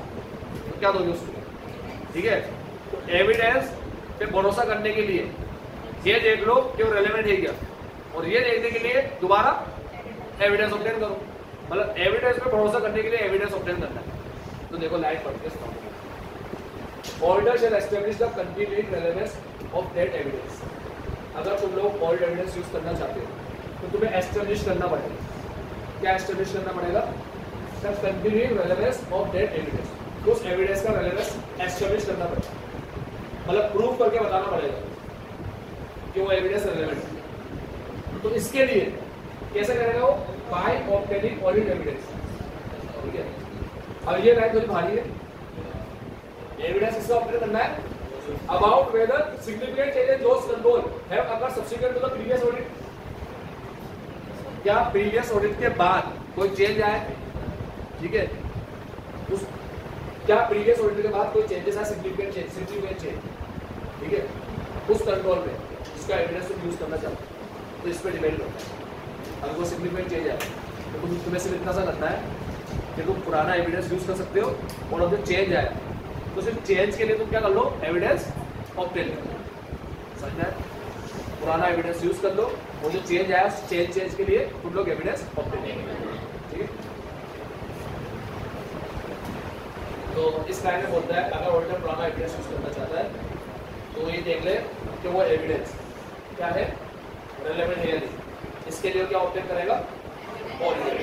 तो क्या दोगे उसको? ठीक है? तो एविडेंस पे भरोसा करने के लिए ये देख लो कि वो रेलेवेंट है क्या? और ये देखने के लिए दोबारा एविडेंस ऑब्टेन करो। मतलब एविडेंस पे भरोसा करने के लिए एविडेंस ऑब्टेन करना है। तो देखो लाइट पढ़ के order shall establish the continuing relevance of that evidence अगर तुम लोग ऑल्ड एविडेंस यूज़ करना चाहते हो तो तुम्हें एस्टेब्लिश करना पड़ेगा। क्या एस्टेब्लिश करना पड़ेगा? The continuing relevance of that evidence उस एविडेंस का रेलेवेंस एस्टेब्लिश करना पड़ेगा। मतलब प्रूव करके बताना पड़ेगा कि वो एविडेंस रेलेवेंट है। तो इसके लिए कैसे करेगा वो? बाय ऑब्टेनिंग ऑडिट एविडेंस ठीक है अब ये लाइन थोड़ी भारी है एविडेंस इसका ऑब्टेन करना है whether significant change in those control have occurred subsequent to the previous audit. क्या प्रीवियस ऑडिट के बाद कोई चेंज आए ठीक है? उस क्या प्रीवियस ऑडिट के बाद कोई चेंजेस आए सिग्निफिकेंट चेंज सिग्निफिकेंट चेंज ठीक है? उस कंट्रोल में जिसका एविडेंस यूज़ करना चाहो तो इस पर डिपेंड करता है। अगर वो सिग्निफिकेंट चेंज है तो तुम तुम्हें सिर्फ़ इतना सा करना है कि तुम पुराना एविडेंस यूज़ कर सकते हो और अगर चेंज आए तो सिर्फ़ चेंज के लिए तुम क्या कर लो? एविडेंस ऑप्टेन कर लो। समझ में आया? पुराना एविडेंस यूज़ कर लो और जो चेंज आया उस चेंज चेंज के लिए तुम लोग एविडेंस ऑप्टेन ठीक है? तो इस लाइन में बोलता है, अगर ऑडिटर पुराना एविडेंस यूज़ करना चाहता है तो ये देख ले कि वो एविडेंस क्या है? रेलेवेंट है या नहीं? इसके लिए क्या ऑप्टेन करेगा? ऑडिट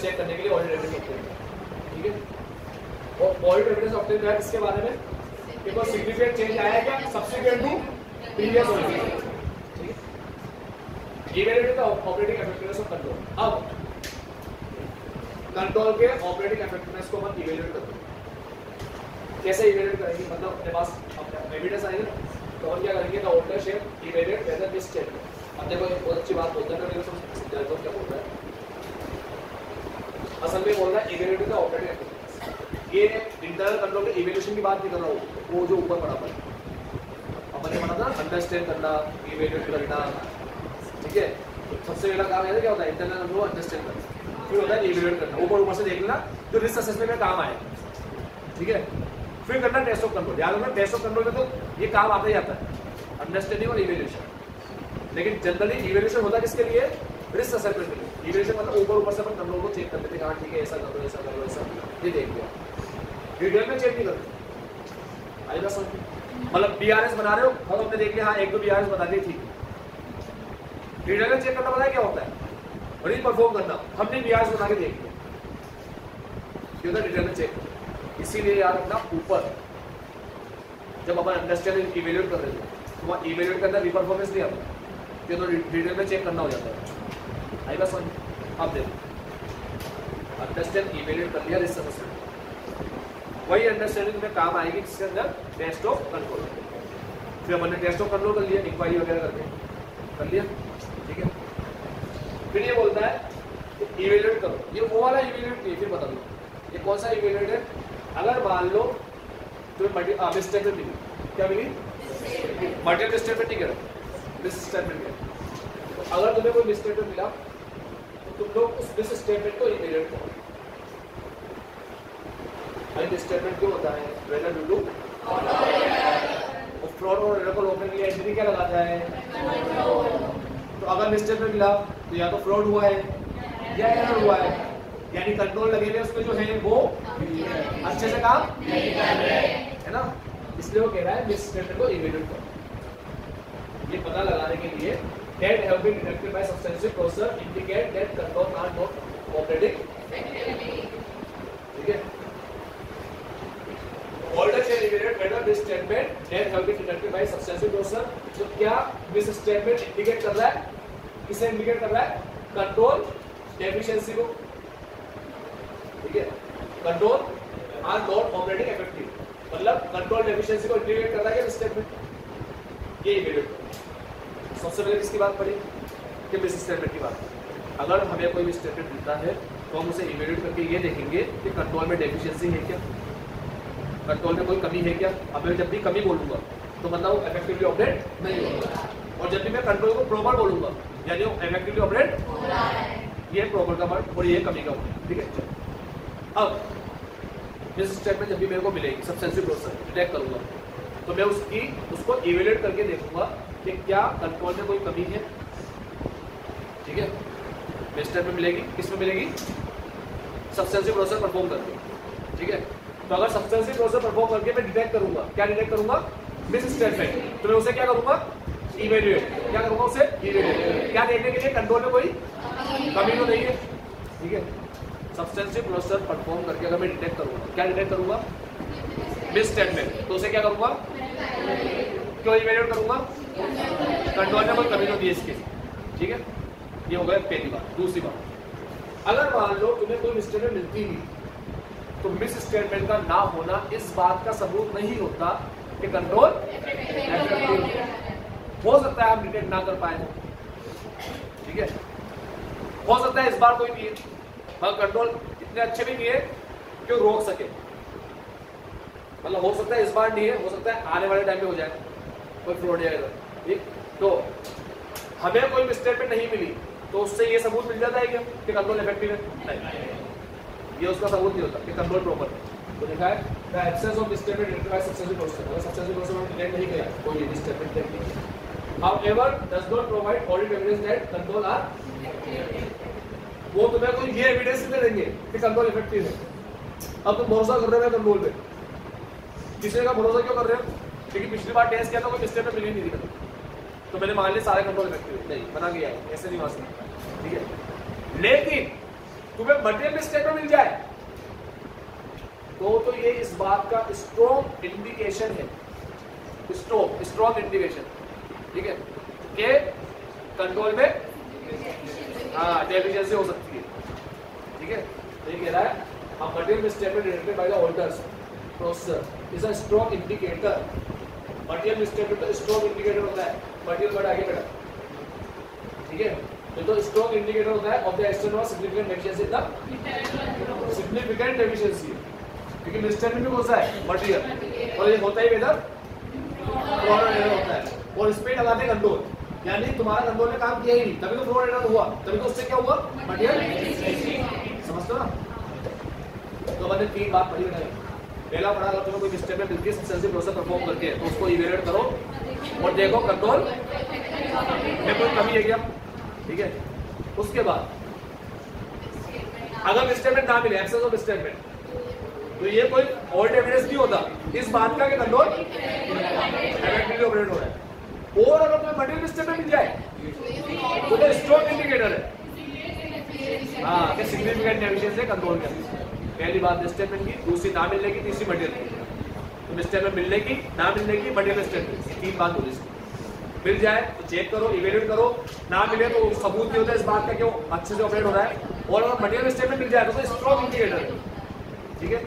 चेक करने के लिए ऑडिट एविडेंस ऑप्टेन ठीक है? और ऑडिट एविडेंस ऑप्टेन करा किसके बारे में? कोई सिग्निफिकेंट चेंज आया क्या? Subsequent to previous audit evaluate the operating effectiveness of control अब कंट्रोल के ऑपरेटिंग इफेक्टिवनेस को हम इवेल्युएट करते कैसे इवेल्युएट करेंगे? मतलब अपने पास एविडेंस आएगा तो हम क्या करेंगे? The order shape evaluate whether this statement अब देखो अच्छी बात बोलता है मैं मेरे को समझ क्या बोल रहा है। असल में बोल रहा है द ऑपरेटिंग इफेक्टिवनेस ये इंटरनल कंट्रोल के इवेल्यूशन की बात नहीं कर रहा हूँ, वो जो ऊपर पड़ा अपन ने था अंडरस्टैंड करना इवेल्यूएट करना, ठीक है? तो सबसे पहला काम है क्या होता है इंटरनल कंट्रोल अंडरस्टैंड करना। फिर होता है इवेल्यूएट करना। ऊपर ऊपर से जो रिस्क असेसमेंट में काम ठीक है? फिर करना टेस्ट ऑफ़ कंट्रोल याद रखना टेस्ट ऑफ़ कंट्रोल में तो ये काम आता ही आता है। अंडरस्टैंडिंग और इवेल्यूशन लेकिन जनरली इवेल्यूशन होता किसके लिए? रिस्क असेसमेंट के लिए। इवेल्यूशन मतलब ऊपर ऊपर से अपन कंट्रोल को चेक करते थे हैं, ठीक है, ऐसा करो ऐसा करो, ऐसा ये देख लिया। डिटेल में चेक नहीं करते। समझ में? मतलब बीआरएस बना रहे हो, हम हमने देख लिया हाँ एक दो बीआरएस बता दिए, ठीक है। डिटेल में चेक करना पता है क्या होता है? री परफॉर्म करना। हमने बीआरएस बना के देख लिया। ये होता है डिटेल में चेक इसीलिए याद रखना ऊपर। जब अपन अंडरस्टैंडिंग इवेल्यूएट कर रहे थे तो वहाँ इवेल्यूएट करना रिपरफॉर्मेंस नहीं आता। ये तो डिटेल में चेक करना हो जाता है। आएगा समझ अब देखो अंडरस्टैंड इवेल्यूएट कर लिया रिस्क असेसमेंट वही अंडरस्टैंडिंग में काम आएगी जिसके अंदर टेस्ट ऑफ़ कंट्रोल फिर अपन ने टेस्ट ऑफ़ कंट्रोल कर लिया इंक्वायरी वगैरह करके। कर लिया? ठीक है? फिर ये बोलता है इवेल्यूएट करो। ये वो वाला इवेल्यूएट नहीं फिर बता दो। ये कौन सा इवेल्यूएट है? अगर मान लो तुम्हें मिस्टेक मिली। क्या मिली? मल्टीपल स्टेटमेंट नहीं करो मिस स्टेटमेंट अगर तुम्हें कोई मिसस्टेटमेंट मिला तो तुम लोग उस मिस स्टेटमेंट को इवेल्यूएट करो भाई स्टेटमेंट क्यों होता है? वेदर डू डू फ्रॉड और एरर रोकने के लिए एंट्री क्या लगाता है? तो अगर मिस्टेक में मिला तो या तो फ्रॉड हुआ है, या एरर हुआ है। यानी कंट्रोल लगे हुए उसमें जो है, वो अच्छे से काम है ना? इसलिए वो कह रहा है मिस स्टेटमेंट को इवेल्यूएट करो। ये पता लगाने के लिए that have been detected by substantive process indicate that control are not operating ठीक है order shall evaluate whether this statement that have been detected by substantive process तो क्या this statement indicate कर रहा है किसे indicate कर रहा है control deficiency को ठीक है control are not operating effective मतलब control deficiency को indicate कर रहा है क्या statement ये करो सबसे पहले किसकी बात पड़ी? कि मिस स्टेटमेंट की बात अगर हमें कोई भी स्टेटमेंट मिलता है तो हम उसे इवेल्यूएट करके ये देखेंगे कि कंट्रोल में डेफिशिएंसी है क्या। कंट्रोल में कोई कमी है क्या? अब मैं जब भी कमी बोलूँगा तो मतलब वो इफेक्टिवली ऑपरेट नहीं होगा और जब भी मैं कंट्रोल को प्रॉपर बोलूँगा, यानी वो इफेक्टिवली ऑपरेट ये प्रॉपर का वर्ड और ये कमी का वर्ड ठीक है। अब मिस स्टेटमेंट जब भी मेरे को मिलेगी सब्सटेंसिव प्रोसेस डिटेक्ट करूँगा तो मैं उसकी, उसको इवेल्यूएट करके देखूँगा कि क्या कंट्रोल में कोई कमी है? ठीक है? मिस्टर में मिलेगी। किसमें मिलेगी? सब्सटेंसिव प्रोसेस परफॉर्म करके। ठीक है? तो अगर सब्सटेंसिव प्रोसेस परफॉर्म करके मैं डिटेक्ट करूँगा, क्या डिटेक्ट करूँगा? मिस स्टेटमेंट तो मैं उसे क्या करूँगा? इवेल्यूएट क्या करूँगा उसे? क्या देखने के लिए कंट्रोल में कोई कमी तो नहीं है? ठीक है? सब्सटेंसिव प्रोसेस परफॉर्म करके अगर मैं डिटेक्ट करूँगा क्या डिटेक्ट करूँगा? मिस स्टेटमेंट तो उसे क्या करूँगा? क्यों इवेल्यूएट करूँगा? कंट्रोल कोई कमी होती है इसके ठीक है? ये हो गया पहली बात। दूसरी बात। अगर मान लो तुम्हें कोई मिस्टेटमेंट मिलती नहीं तो मिस स्टेटमेंट का ना होना इस बात का सबूत नहीं होता कि कंट्रोल हो सकता है आप डिटेक्ट ना कर पाए ठीक है? हो सकता है इस बार कोई नहीं है। कंट्रोल इतने अच्छे भी नहीं है कि रोक सके। मतलब हो सकता है इस बार नहीं है, हो सकता है आने वाले टाइम में हो जाए। कोई फ्रॉड जाएगा ठीक? तो हमें कोई स्टेटमेंट नहीं मिली तो उससे ये सबूत मिल जाता है क्या कि कंट्रोल इफ़ेक्टिव है? नहीं। ये उसका सबूत नहीं होता कि कंट्रोल प्रॉपर है। तो लिखा है the access of statement by successful process अगर सक्सेसफुल प्रोसेस में डिटेक्ट नहीं किया, कोई ये स्टेटमेंट डिटेक्ट नहीं किया। However, does not provide audit evidence that control are वो तुम्हें कोई ये एविडेंस नहीं देंगे कि कंट्रोल इफ़ेक्टिव है। अब तुम भरोसा कर रहे हो कंट्रोल पे। किसी का भरोसा क्यों कर रहे हो? क्योंकि पिछली बार टेस्ट किया था, कोई में मिली नहीं थी। तो मैंने मान लिया सारे कंट्रोल इफ़ेक्टिव नहीं। बना गया है ऐसे नहीं मान ठीक है? लेकिन तुम्हें मटेरियल में मिल जाए तो तो ये इस बात का स्ट्रॉन्ग इंडिकेशन है। स्ट्रॉन्ग स्ट्रॉन्ग इंडिकेशन ठीक है? के कंट्रोल में हाँ डेफिशिएंसी हो सकती है। ठीक है? तो ये कह रहा है a material misstatement detected by the auditors processor is a strong indicator material stable strong indicator होता है। मटेरियल बढ़ आगे बढ़ा। ठीक है? ये तो, तो स्ट्रॉन्ग इंडिकेटर होता है of the external significant deficiency the significant deficiency क्योंकि मिस्टर में कौन सा है मटेरियल और ये होता ही वेदर? फ्लोर एरर होता है। और स्पीड लगाते कंट्रोल यानी तुम्हारा कंट्रोल ने काम किया ही नहीं। तभी तो फ्लोर एरर हुआ। तभी तो उससे क्या हुआ? मटेरियल समझते हो तो मैंने तीन बात पढ़ी बताई। पहला पढ़ा अगर तुम्हें कोई मिस्टेक में मिलती है प्रोसेस परफॉर्म करके तो उसको इवेल्युएट करो और देखो कंट्रोल में कोई कमी है क्या? ठीक है? उसके बाद, अगर स्टेटमेंट ना मिले एक्सेस ऑफ़ स्टेटमेंट तो ये कोई ओल्ड एविडेंस नहीं होता। इस बात का कि कंट्रोल ऑपरेट हो रहा है। और अगर तुम्हें मटेरियल स्टेटमेंट मिल जाए तो स्ट्रॉन्ग इंडिकेटर है। हाँ सिग्निफिकेंट डेविएशन से कंट्रोल कर पहली बात स्टेटमेंट की, दूसरी ना मिलने की, तीसरी मटेरियल की तो स्टेटमेंट मिलने की, ना मिलने की मटेरियल स्टेटमेंट तीन बात होगी इसकी। मिल जाए तो चेक करो इवेल्यूएट करो। ना मिले तो सबूत नहीं होता इस बात का क्यों अच्छे से ऑपरेट हो रहा है। और अगर मटेरियल स्टेटमेंट मिल जाए तो स्ट्रॉन्ग इंडिकेटर है। ठीक है?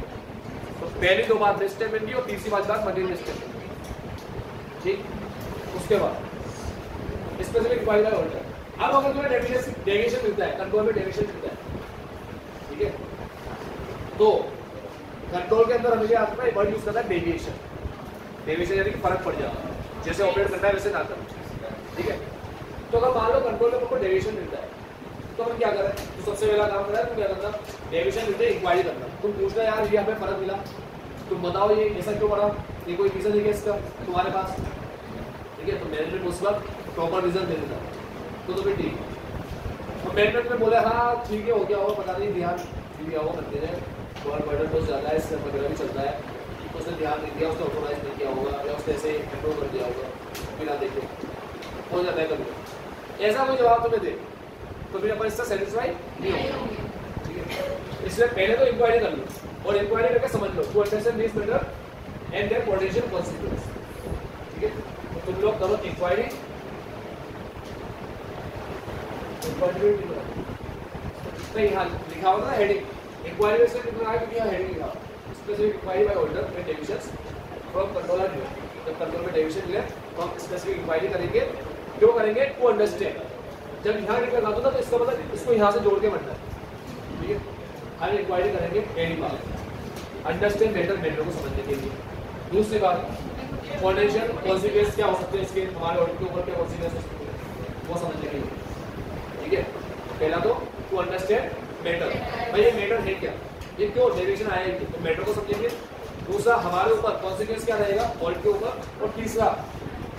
तो पहली दो बात स्टेटमेंट की और तीसरी बात बात मटेरियल स्टेटमेंट ठीक? उसके बाद स्पेसिफिक फ़ाइल है अब अगर तुम्हें डेविएशन मिलता है कंट्रोल में डेविएशन मिलता है। ठीक है? तो कंट्रोल के अंदर हमेशा आता है वर्ड यूज़ करता है डेविएशन डेविएशन यानी कि फ़र्क पड़ जाएगा जैसे ऑपरेट करना है, वैसे ना करो। ठीक है? तो अगर मान लो कंट्रोल में डेविएशन मिलता है तो हम क्या करें? तो सबसे पहला काम करें तुम क्या करना? डेविएशन मिलते है इंक्वायरी करना। तुम पूछना यार, ये हमें फ़र्क मिला। तुम बताओ, ये ऐसा क्यों पड़ा ये कोई रीजन है क्या इसका तुम्हारे पास? ठीक है? तो मैनेजमेंट उस वक्त प्रॉपर रीजन दे देता तो तुम्हें ठीक है। तो मैनेजमेंट में बोले हाँ ठीक है, हो गया होगा पता नहीं, ध्यान दिया होगा करते हैं बहुत बर्डन बहुत ज़्यादा है इससे वगैरह भी चलता है। उसने ध्यान नहीं दिया उसने ऑटोमाइज नहीं किया होगा या उसने ऐसे कंट्रोल कर दिया होगा। बिना देखे। हो जाता है कभी। ऐसा कोई जवाब तुम्हें दे? तो फिर अपन इससे सेटिस्फाई नहीं होगा। ठीक है? इसलिए पहले तो इंक्वायरी कर लो और इंक्वायरी करके समझ लो to understand this matter and their potential consequence ठीक है? तो तुम लोग करो इंक्वायरी इंक्वायरी नहीं हाँ लिखा होगा ना हेडिंग इंक्वायरी वैसे कितना है? क्योंकि यहाँ हेडिंग लिखा स्पेसिफिक इंक्वायरी बाय होल्डर में डिविजंस फ्रॉम कंट्रोलर जब कंट्रोल में डिवीज़न मिले तो हम स्पेसिफिक इंक्वायरी करेंगे। क्यों करेंगे टू अंडरस्टैंड जब यहाँ लिख लगा ना तो इसका मतलब इसको यहाँ से जोड़ के बनना है। ठीक है? हम इंक्वायरी करेंगे पहली बात अंडरस्टैंड बेटर मैटर को समझने के लिए। दूसरी बात पोटेंशियल कॉन्सिक्वेंस क्या हो सकते हैं इसके? हमारे ऑडिट के ऊपर क्या कॉन्सिक्वेंस हो सकते हैं? वो समझने के लिए। ठीक है? पहला तो टू अंडरस्टैंड मैटर भाई, ये मैटर है क्या? ये क्यों? डेरिवेशन आया है तो मैटर को समझेंगे। दूसरा, हमारे ऊपर कॉन्सिक्वेंस क्या रहेगा? ऑडिट के ऊपर। और तीसरा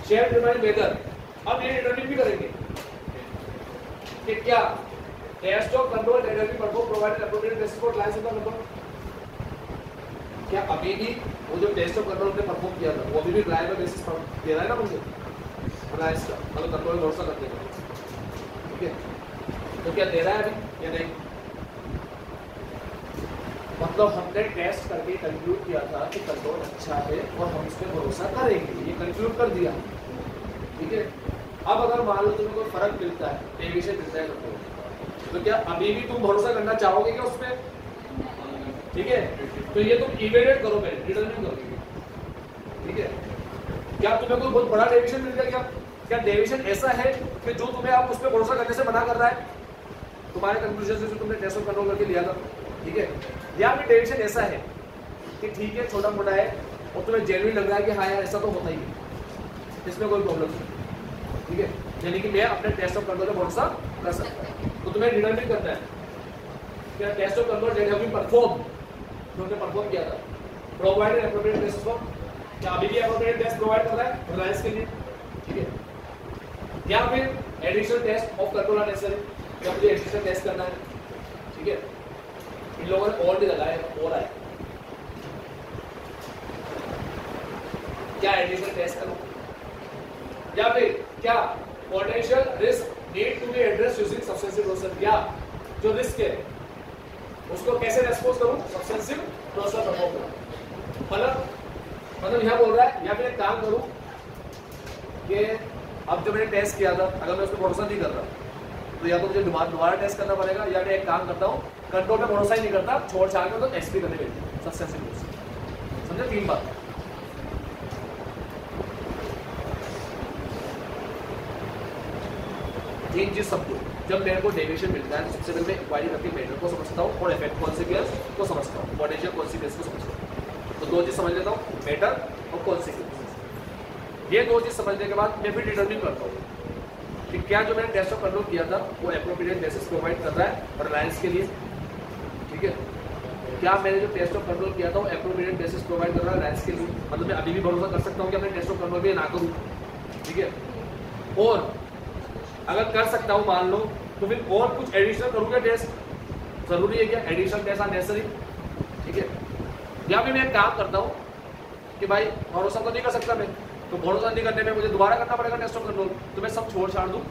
शेयर डिमांड वेदर अब ये डिटरमिन भी करेंगे। कि क्या? टेस्ट ऑफ़ कंट्रोल भी perform provided appropriate test for clients of control क्या अभी भी वो जो टेस्ट ऑफ़ कंट्रोल ने परफॉर्म किया था, वो अभी भी ड्राइवर बेसिस पर दे रहा है ना मुझे? मतलब कंट्रोल भरोसा करते हैं ठीक है? तो क्या दे रहा है अभी? या नहीं? मतलब हमने टेस्ट करके कंक्लूड किया था कि कंट्रोल अच्छा है और हम उस पर भरोसा करेंगे। ये कंक्लूड कर दिया। ठीक है? अब अगर मान लो तुम्हें कोई फ़र्क मिलता है डेविएशन मिलता है कंट्रोल तो क्या अभी भी तुम भरोसा करना चाहोगे क्या उस पर ठीक है? तो ये तुम इवेल्युएट करो पहले डिटरमिन करो ठीक है? क्या तुम्हें कोई बहुत बड़ा डेविशन मिल गया क्या? क्या डेविशन ऐसा है कि जो तुम्हें आप उस पर भरोसा करने से मना कर रहा है? तुम्हारे कंक्लूजन से तुमने टेस्ट कंट्रोल करके लिया था। ठीक है? या फिर टेंशन ऐसा है कि ठीक है, छोटा मोटा है, और तुम्हें जेन्युइन लग रहा है कि हाँ यार, ऐसा तो होता ही है। इसमें कोई प्रॉब्लम नहीं। ठीक है? यानी कि मैं अपने टेस्ट ऑफ़ कंट्रोल पे भरोसा कर सकता तो तुम्हें डिटरमिन करना है। क्या test of control date have perform जो हमने परफॉर्म किया था। Provide an appropriate test for क्या अभी भी एप्रोप्रिएट टेस्ट प्रोवाइड कर रहा है? रिलायंस के लिए। ठीक है? या फिर additional test of control are necessary मुझे एडिशनल टेस्ट करना है। ठीक है? इन लोगों ने और भी लगाया, और आए क्या एडिशनल टेस्ट करूँ? या फिर क्या potential risk need to be address using substantive process या जो रिस्क है, उसको कैसे रेस्पॉन्स करूँ? सब्सटेंसिव प्रोसेस परफॉर्म करूँ मतलब मतलब यह बोल रहा है, या फिर एक काम करूँ, कि अब जो मैंने टेस्ट किया था, अगर मैं उसको पर भरोसा नहीं कर रहा तो या तो मुझे दोबारा टेस्ट करना पड़ेगा, या मैं एक काम करता हूँ कंट्रोल पे भरोसा ही नहीं करता, छोड़ छाड़ के तो एसपी करने बैठती सब्सटेंसिव प्रोसेस समझे? तीन बात तीन चीज़ सबको, जब मेरे को डेविएशन मिलता है तो सबसे पहले मैं इंक्वायरी करके मेटर को समझता हूँ और इफ़ेक्ट कॉन्सिक्वेंस को समझता हूँ पोटेंशियल कॉन्सिक्वेंस को समझता हूँ। तो दो चीज़ समझ लेता हूँ मेटर और कॉन्सिक्वेंस ये दो चीज़ समझने के बाद मैं फिर डिटर्मिन करता हूँ कि क्या जो मैंने टेस्ट ऑफ़ कंट्रोल किया था, वो अप्रोप्रिएट बेसिस प्रोवाइड कर रहा है रिलायंस के लिए। क्या मैंने जो टेस्ट ऑफ़ कंट्रोल किया था वो अप्रोप्रिएट बेसिस प्रोवाइड कर रहा है रिलायंस के लिए मतलब मैं अभी भी भरोसा कर सकता हूँ कि अपने टेस्ट ऑफ़ कंट्रोल भी ना करूँ। ठीक है? और अगर कर सकता हूँ, मान लो तो फिर और कुछ एडिशनल करूँगा टेस्ट ज़रूरी है क्या? एडिशनल टेस्ट आर नेसेसरी ठीक है? या फिर मैं एक काम करता हूँ कि भाई, भरोसा तो नहीं कर सकता मैं। तो भरोसा नहीं करने में मुझे दोबारा करना पड़ेगा टेस्ट ऑफ़ कंट्रोल तो मैं सब छोड़ छाड़ दूँ।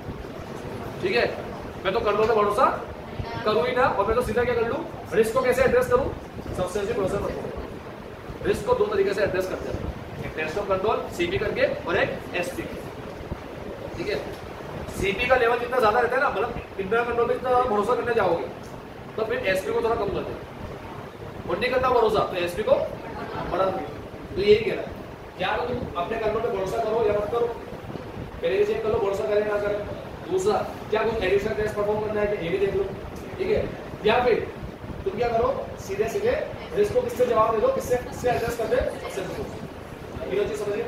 ठीक है? मैं तो कंट्रोल में भरोसा करूँ ही ना, और मैं तो सीधा क्या कर लूँ? रिस्क को कैसे एड्रेस करूँ? सब्सटेंसिव प्रोसेस रखूँ। रिस्क को दो तरीके से एड्रेस करते हैं। एक टेस्ट ऑफ़ कंट्रोल सीपी करके, और एक एसपी ठीक है? सीपी का लेवल जितना ज़्यादा रहता है ना मतलब इंटरनल कंट्रोल में जितना भरोसा करने जाओगे तो फिर एसपी को थोड़ा कम कर देते और नहीं करता भरोसा तो एसपी को बढ़ा तो यही कह रहा है। या तो तुम अपने कंट्रोल पे भरोसा करो या मत करो। पहले चेक करो भरोसा करें ना करें। दूसरा, क्या कुछ एडिशनल टेस्ट परफॉर्म करना है कि ये भी देख लो। ठीक है? या फिर तुम क्या करो? सीधे सीधे रिस्क को किससे जवाब दे दो? किससे किससे एड्रेस कर दे? सबसे दो ये चीज़ समझिए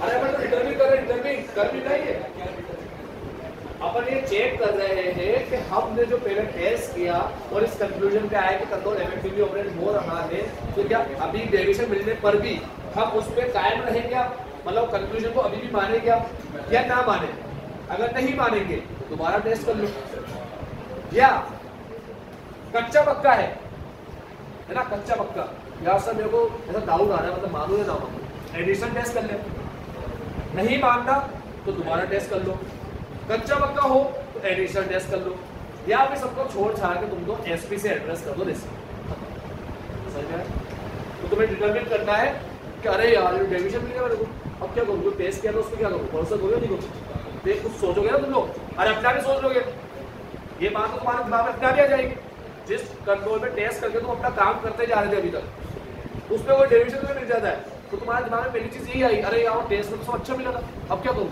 अरे अपन तो इंटरव्यू कर रहे हैं इंटरव्यू कर भी नहीं है। अपन ये चेक कर रहे हैं कि हमने जो पहले टेस्ट किया और इस कंक्लूजन पे आया कि कंट्रोल इफेक्टिवली ऑपरेट हो रहा है तो क्या अभी डेविएशन मिलने पर भी हम उस पर कायम रहेंगे मतलब कंक्लूजन को अभी भी माने क्या या ना माने? अगर नहीं मानेंगे तो दोबारा टेस्ट कर लो। या, कच्चा पक्का है। है ना, कच्चा पक्का। यार सर, मेरे को ऐसा डाउट आ रहा है मतलब मानो या ना मानो? एडिशन टेस्ट कर ले। नहीं मानना तो दोबारा टेस्ट कर लो। कच्चा पक्का हो तो एडिशनल टेस्ट कर लो। या फिर सबको छोड़ छाड़ के तुमको एसपी से एड्रेस कर दो समझ में तो तुम्हें डिटर्मिन करना है कि, अरे यार, ये डेविएशन मिल गया मेरे को। अब क्या करूँ? जो टेस्ट किया था उस पर क्या करूँ? भरोसा करो या नहीं करूँ? तो कुछ सोचोगे ना तुम लोग? अरे अपना भी सोच लोगे। ये बात तो तुम्हारे दिमाग में अपना भी आ जाएगी। जिस कंट्रोल में टेस्ट करके तुम अपना काम करते जा रहे थे अभी तक उस पर कोई डेविएशन तुम्हें मिल जाता है। तो तुम्हारे दिमाग में पहली चीज़ यही आई, अरे यार टेस्ट में तो अच्छा मिला था। अब क्या करूँ?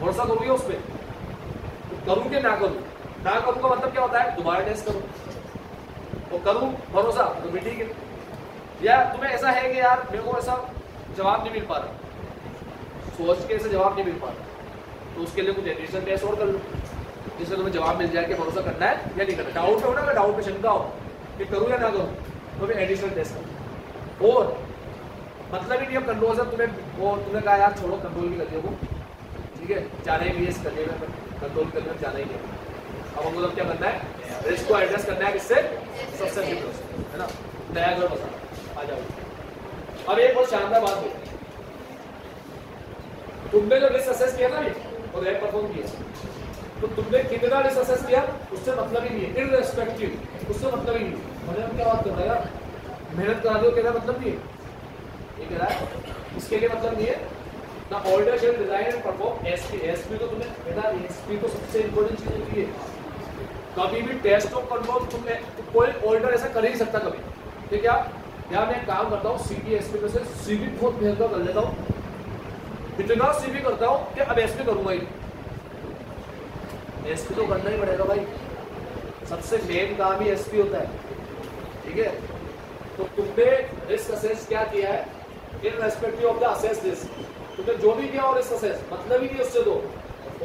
भरोसा करोगे उस पर करूँ कि ना करूँ? ना करूँ का मतलब क्या होता है? दोबारा टेस्ट करूँ। और करूँ भरोसा तो भी ठीक है। या तुम्हें ऐसा है कि यार, मेरे को ऐसा जवाब नहीं मिल पा रहा। सोच के ऐसे जवाब नहीं मिल पा रहा। तो उसके लिए कुछ एडिशनल टेस्ट और कर लो। जिससे तुम्हें जवाब मिल जाए कि भरोसा करना है या नहीं करना। डाउट हो ना अगर डाउट में शंका हो कि करूँ या ना करूँ तो फिर एडिशनल टेस्ट करो। और मतलब ही नहीं, अब कंट्रोल से तुम्हें, वो तुमने कहा, यार, छोड़ो कंट्रोल की गतियों वो। ठीक है? जाने के लिए इस करने में कंट्रोल करने में जाना ही नहीं अब हमको क्या करना है? रिस्क को एड्रेस करना है किससे? सबसे है ना? नया घर बता आ जाओ। अब एक बहुत शानदार बात है। तुमने जो रिस्क असेस किया ना और रैप परफॉर्म किया तो तुमने कितना रिस्क किया, उससे मतलब ही नहीं है। इनरेस्पेक्टिव उससे मतलब ही नहीं है। मतलब क्या बात कर रहा है मेहनत करा दो कहना मतलब नहीं है। ये कह रहा है, इसके लिए मतलब नहीं है। ना order shall design and perform SP SP तो तुम्हें बेटा एसपी तो सबसे इंपॉर्टेंट चीज़ होती है। कभी भी टेस्ट ऑफ़ कंट्रोल तुमने, कोई ऑर्डर ऐसा कर ही सकता कभी। ठीक है या मैं काम करता हूँ सीबी एसपी में से सीबी बहुत मेहनत कर लेता हूँ। इतना सीबी करता हूँ कि अब एसपी करूँगा ही। एसपी तो करना ही पड़ेगा भाई। सबसे मेन काम ही एसपी होता है। ठीक है? तो तुमने रिस्क असेस क्या किया है? In respective of the assess risk तुमने जो भी किया और रिस्क असेस मतलब ही नहीं उससे दो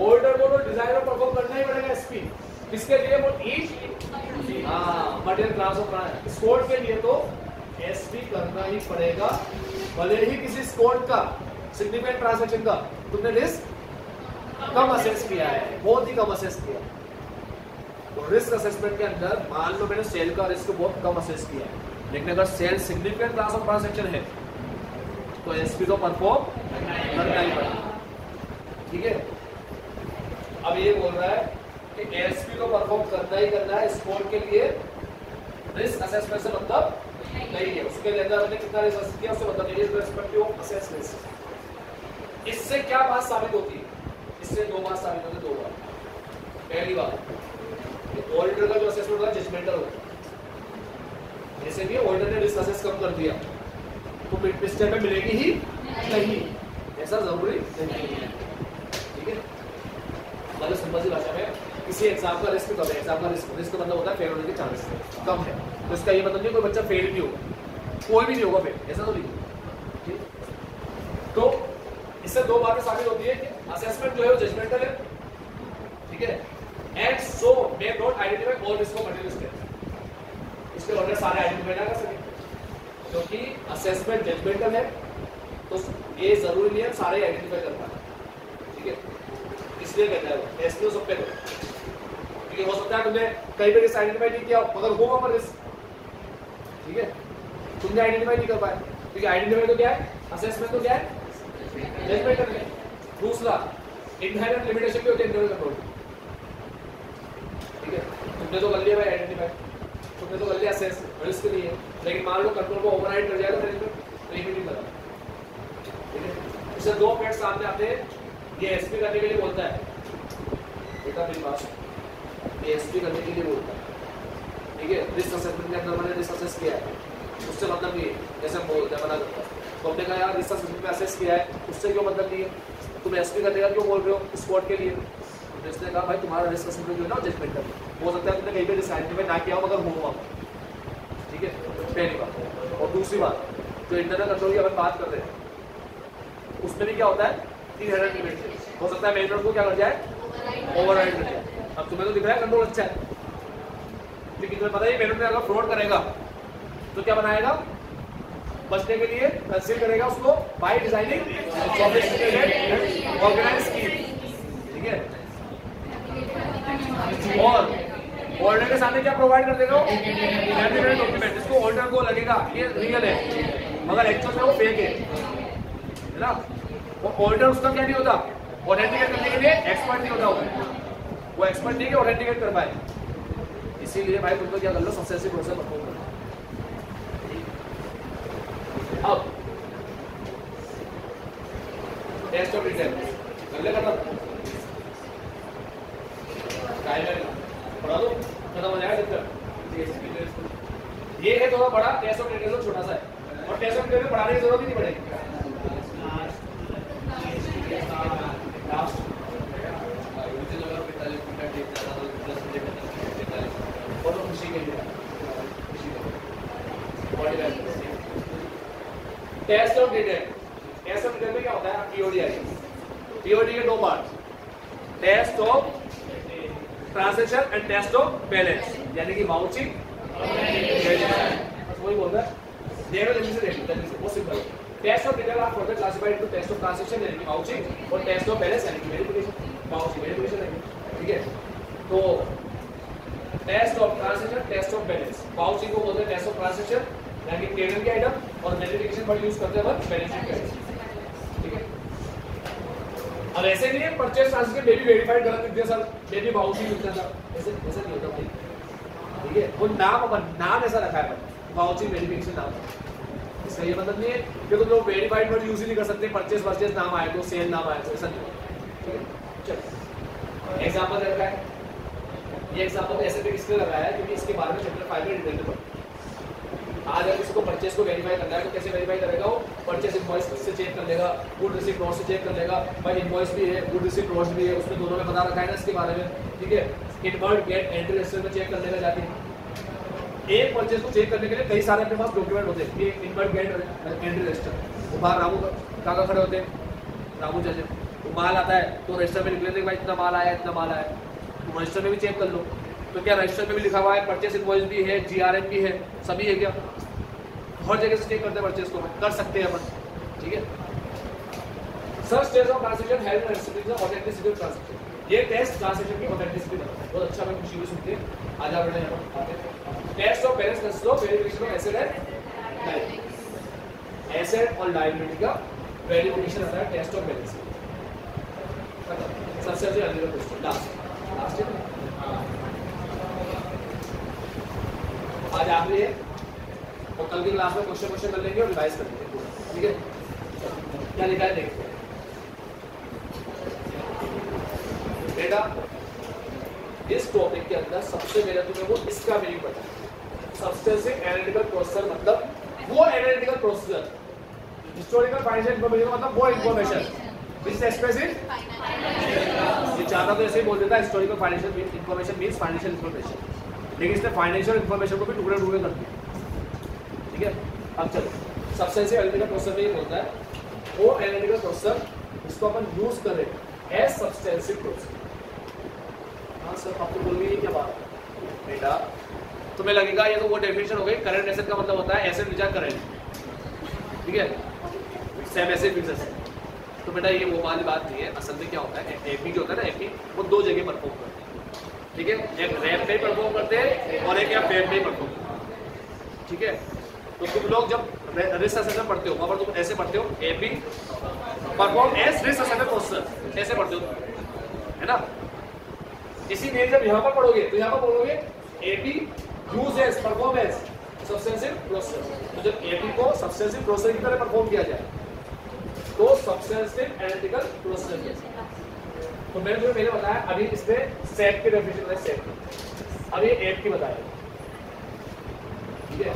ऑर्डर को तो डिज़ाइन और परफॉर्म करना ही पड़ेगा एसपी किसके लिए? वो ईच हाँ मटेरियल क्लास ऑफ़ स्कोर के लिए तो एसपी करना ही पड़ेगा। भले ही किसी स्कोर का सिग्निफिकेंट ट्रांजेक्शन का। तुमने रिस्क कम असेस किया है, बहुत ही कम असेस किया। तो रिस्क असेसमेंट के अंदर मान लो मैंने सेल का रिस्क बहुत कम असेस किया है। लेकिन अगर sale significant class of transaction है तो एसपी तो परफॉर्म करना ही पड़ेगा। ठीक है? अब ये बोल रहा है कि एसपी को परफॉर्म करना ही करना है स्कोर के लिए रिस्क असेसमेंट से मतलब नहीं है। उसके लिए अंदर हमने कितना रिस्क किया, उससे मतलब नहीं है। रिस्पेक्टिव ऑफ़ असेस रिस्क इससे क्या बात साबित होती है? इससे दो बात साबित होती है, दो बात। पहली बात ऑडिटर का जो असेसमेंट होता है जजमेंटल होता है। जैसे भी ऑडिटर ने रिस्क असेस कम कर दिया तो स्टेप में मिलेगी ही नहीं। ऐसा ज़रूरी नहीं है। ठीक है? मतलब सिंपल सी भाषा में, किसी एग्ज़ाम का रिस्क कम है। एग्ज़ाम का रिस्क रिस्क मतलब होता है फेल होने के चांसेस कम है। तो इसका ये मतलब नहीं कोई बच्चा फेल भी होगा। कोई भी नहीं होगा फेल ऐसा तो नहीं तो इससे दो बातें साबित होती है कि असेसमेंट जो है वो जजमेंटल है। ठीक है? And so may not identify all risk of material state इसके ऑर्डर सारे आइडेंटिफाई ना कर सके। क्योंकि असेसमेंट जजमेंटल है तो ये ज़रूरी नहीं है सारे आइडेंटिफाई कर पाए। ठीक है? इसलिए कहता है वो एसपीओ सब पे करो क्योंकि हो सकता है तुमने कहीं पे रिस्क आइडेंटिफाई नहीं किया, मगर होगा पर रिस्क ठीक है? तुमने आइडेंटिफाई नहीं कर पाए। क्योंकि आइडेंटिफाई तो क्या है? असेसमेंट तो क्या है? जजमेंट है दूसरा इनहेरेंट लिमिटेशन भी होती है इंटरनल कंट्रोल ठीक है? तुमने तो कर लिया भाई आइडेंटिफाई तुमने तो कर लिया असेस रिस्क नहीं है। लेकिन मान लो कंट्रोल को ओवरराइड कर जाएगा मैनेजमेंट तो ये भी नहीं लगा ठीक है? इससे दो फैक्ट सामने आते हैं। ये एसपी करने के लिए बोलता है। बेटा मेरी बात एसपी करने के लिए बोलता है। ठीक है? रिस्क असेसमेंट के अंदर मैंने रिस्क असेस किया है। उससे मतलब है। जैसे बोलते हैं मना करता है। तो हमने कहा, यार असेसमेंट में असेस किया है, उससे क्यों मतलब नहीं है? तुम एसपी करने का क्यों बोल रहे हो स्पॉट के लिए? तो इसने कहा, भाई, तुम्हारा रिस्क जो है ना जजमेंटल हो। सकता है तुमने कहीं पे रिस्क आइडेंटिफाई ना किया हो, मगर हो ठीक है? पहली बात। और दूसरी बात, जो इंटरनल कंट्रोल की अपन बात कर रहे हैं, उसमें भी क्या होता है? तीन हंड्रेड लिमिट हो सकता है मैनेजमेंट को क्या कर जाए? ओवर कर जाए अब तुम्हें तो दिख रहा है कंट्रोल अच्छा है। लेकिन तुम्हें पता है पेमेंट में अगर फ्रॉड करेगा तो क्या बनाएगा? बचने के लिए कंसील करेगा उसको बाय डिज़ाइनिंग ऑर्गेनाइज ठीक है? और ऑर्डर के सामने क्या प्रोवाइड कर देगा? डॉक्यूमेंट इसको ऑर्डर को लगेगा, ये रियल है। मगर एक्चुअल में वो फेक है। है ना? वो ऑर्डर उसका क्या नहीं होता? ऑथेंटिकेट करने के लिए एक्सपर्ट नहीं होता वो। एक्सपर्ट नहीं है ऑथेंटिकेट कर पाए। इसीलिए भाई तुम तो क्या कर लो सक्सेसिव प्रोसेस परफॉर्म करो। कर ले खत्म पढ़ा दो। खत्म हो जाएगा ये है थोड़ा बड़ा टेस्ट ऑफ़ रिटेल छोटा सा है। और टेस्ट ऑफ़ रिटेल पढ़ाने की ज़रूरत ही नहीं पड़ेगी लास्ट और खुशी के लिए test of detail test of detail में क्या होता है? पीओडी आई पीओडी के दो part test of transaction and test of balance यानी कि वाउचिंग वही बोल रहा है. देखो जल्दी से देखो जल्दी से, बहुत simple test of detail are further classified into test of transaction यानी कि वाउचिंग और टेस्ट ऑफ़ बैलेंस यानी कि वेरिफिकेशन वाउचिंग वेरिफिकेशन है. ठीक है? तो test of transaction test of balance vouching को बोलते हैं टेस्ट ऑफ़ ट्रांजेक्शन यानी कि पेमेंट के आइटम और वेरिफिकेशन पर यूज़ करते बैलेंस शीट ठीक है? अब ऐसे नहीं है परचेस ट्रांजेक्शन में भी वेरीफाइड गलत लिख दिया सर भी बाउंस लिखता था। ऐसे ऐसे नहीं होता भाई। ठीक है? वो नाम अपन नाम ऐसा रखा है बाउंसिंग वेरिफिकेशन नाम। इसका ये मतलब नहीं है कि तुम लोग वेरीफाइड वर्ड यूज़ ही नहीं कर सकते परचेस वर्चेस नाम आए तो सेल नाम आए तो ऐसा नहीं होता। एग्जांपल रखा है। ये एग्जांपल ऐसे पे इसलिए लगाया है, क्योंकि इसके बारे में चैप्टर 5 में डिटेल में पढ़ा। आज अगर किसी को परचेस को वेरीफाई करना है तो कैसे वेरीफाई करेगा वो? परचेस इनवॉइस से चेक कर लेगा गुड रिसीप्ट नोट से चेक कर लेगा। भाई इनवॉइस भी है गुड रिसीप्ट नोट भी है, उसमें दोनों में बता रखा है ना इसके बारे में। ठीक है? इनवर्ट गेट एंट्री रजिस्टर में चेक कर लेगा जाके। एक परचेस को चेक करने के लिए कई सारे अपने पास डॉक्यूमेंट होते हैं। इनवर्ट गेट एंट्री रजिस्टर वो बाहर रामू काका खड़े होते हैं। रामू तो माल आता है तो रजिस्टर में लिख लेते भाई, इतना माल आया, इतना माल आया। तो रजिस्टर में भी चेक कर लो। तो क्या रजिस्टर में भी लिखा हुआ है परचेस इनवॉइस भी है जीआरएम भी है, सभी है क्या? हर जगह से चेक करते हैं परचेस को कर सकते हैं अपन, ठीक है? Sir stage of transaction authenticity of transaction ये टेस्ट ट्रांसैक्शन की ऑथेंटिसिटी बहुत अच्छा मैं खुशी हुई आज आप यहाँ test of balance verification of asset and asset और लायबिलिटी का वेरिफिकेशन आता है टेस्ट ऑफ़ बैलेंस सबसे क्वेश्चन लास्ट लास्ट आज आखिरी है और कल की क्लास में क्वेश्चन क्वेश्चन कर लेंगे और रिवाइज कर लेंगे पूरा। ठीक है? क्या लिखा है देखते हैं बेटा इस टॉपिक के अंदर सबसे पहले तुम्हें वो इसका मीनिंग पता है। सब्सटेंसिव एनालिटिकल प्रोसेसर मतलब वो analytical processor historical financial information मतलब वो इंफॉर्मेशन विच ये चाहता तो ऐसे ही बोल देता historical financial information means financial information लेकिन इसने फाइनेंशियल इन्फॉर्मेशन को भी टुकड़े टुकड़े कर दिया। ठीक है? अब चलो। सब्सटेंसिव एनालिटिकल प्रोसेसर में ये बोलता है वो एनालिटिकल प्रोसेसर जिसको अपन यूज़ करें एज सब्सटेंसिव प्रोसेसर हाँ सर आपको बोल गई क्या बात बेटा, तुम्हें लगेगा ये तो वो डेफिनेशन हो गई। करंट एसेट का मतलब होता है एसेट विच आर करंट ठीक है? सेम एसेट फिक्स तो बेटा, ये वो वाली बात नहीं है। असल में क्या होता है एपी जो होता है ना एपी वो दो जगह परफॉर्म करते हैं। ठीक है? एक रैप पे परफॉर्म करते हैं और एक या फेम पे परफॉर्म करते ठीक है? तो तुम लोग जब रिस्क असेसमेंट पढ़ते हो, वहाँ पर तुम ऐसे पढ़ते हो AP perform as risk assessment processor ऐसे पढ़ते हो। है ना? इसी में जब यहाँ पर पढ़ोगे तो यहाँ पर बोलोगे AP use as perform as substantive processor तो जब एपी को सब्सटेंसिव प्रोसेसर की तरह परफॉर्म किया जाए तो सब्सटेंसिव एनालिटिकल प्रोसेसर तो मैंने तुम्हें पहले बताया, अभी इसमें सेट की डेफिनेशन है सेट अब ये एप की बताया। ठीक है?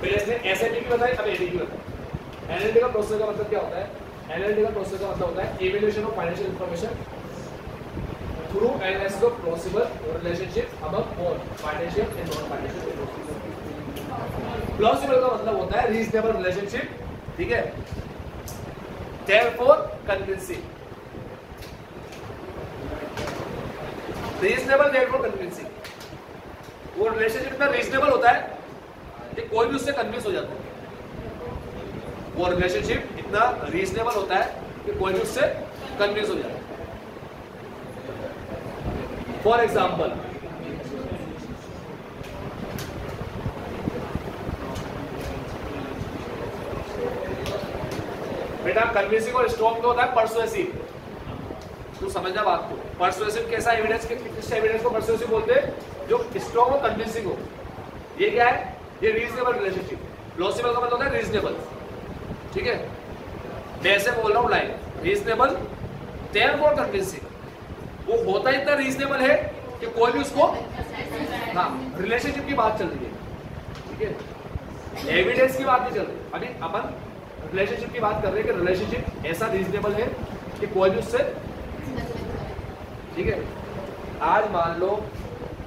पहले इसने एसएपी की बताई अब एडी की बताई। एनालिटिकल प्रोसेसर का मतलब क्या होता है? एनालिटिकल प्रोसेसर का मतलब होता है evaluation of financial information through analysis of possible relationship among all financial and non financial plausible का मतलब होता है रीजनेबल रिलेशनशिप ठीक है? Therefore convincing reasonable therefore convincing. वो रिलेशनशिप इतना रीजनेबल होता है कि कोई भी उससे कन्विंस हो जाता है। वो रिलेशनशिप इतना रीजनेबल होता है कि कोई भी उससे कन्विंस हो जाता है। फॉर एग्ज़ाम्पल बेटा कन्विंसिंग और स्ट्रॉन्ग क्या होता है? परसुएसिव तू समझना बात को? परसुएसिव कैसा एविडेंस किस एविडेंस को परसुएसिव बोलते हैं? जो स्ट्रॉन्ग और कन्विंसिंग हो। ये क्या है? ये रीजनेबल रिलेशनशिप प्लॉसिबल का मतलब होता है रीजनेबल ठीक है? मैं ऐसे बोल रहा हूँ line reasonable therefore convincing वो होता इतना रीजनेबल है कि कोई भी उसको हाँ रिलेशनशिप की बात चल रही है। ठीक है? एविडेंस की बात नहीं चल रही। अभी अपन रिलेशनशिप की बात कर रहे हैं कि रिलेशनशिप ऐसा रीजनेबल है कि कोई भी उससे ठीक है? आज मान लो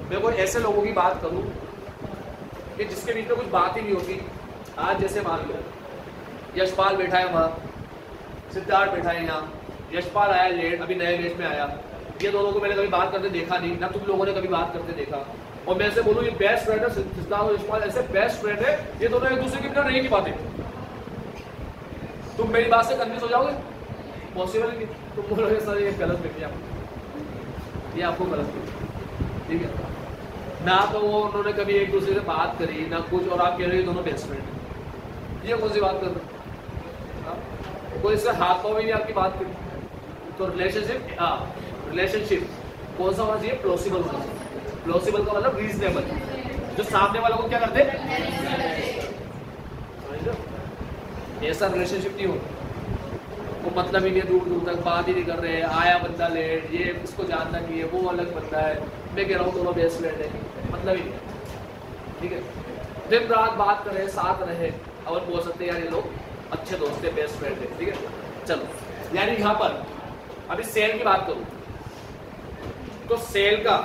मैं कोई ऐसे लोगों की बात करूँ कि जिसके बीच में कुछ बात ही नहीं होती। आज जैसे मान लो, यशपाल बैठा है वहाँ, सिद्धार्थ बैठा है यहाँ, यशपाल आया लेट, अभी नए बेच में आया। ये दोनों को मैंने कभी बात करते देखा नहीं, ना तुम लोगों ने कभी बात करते देखा। और मैं ऐसे बोलूँ, ये बेस्ट फ्रेंड है, सिद्धार्थ और यशपाल ऐसे बेस्ट फ्रेंड है, ये दोनों एक दूसरे की बिना नहीं की बातें तुम मेरी बात से कन्विंस हो जाओगे? पॉसिबल नहीं। तुम बोलोगे, सर, ये गलत बेटी आपको ये आपको गलत ठीक है? ना तो वो उन्होंने कभी एक दूसरे से बात करी, ना कुछ, और आप कह रहे हो दोनों बेस्ट फ्रेंड ये कौन सी बात कर रहे कोई इससे हाथ पाओ भी नहीं आपकी बात करी? तो रिलेशनशिप हाँ रिलेशनशिप कौन सा होना चाहिए? प्लॉसिबल होना चाहिए। प्लॉसिबल का मतलब रीजनेबल जो सामने वालों को क्या करते? ऐसा रिलेशनशिप नहीं होता वो मतलब ही नहीं दूर दूर तक बात ही नहीं कर रहे, आया बंदा लेट ये इसको जानना नहीं है वो अलग बंदा है। मैं कह रहा हूँ दोनों बेस्ट फ्रेंड है मतलब ही नहीं ठीक है? दिन रात बात करें, साथ रहे, और बोल सकते यार ये लोग अच्छे दोस्त है बेस्ट फ्रेंड है, ठीक है? चलो, यानी यहाँ पर, अभी सेल की बात करूँ तो सेल का,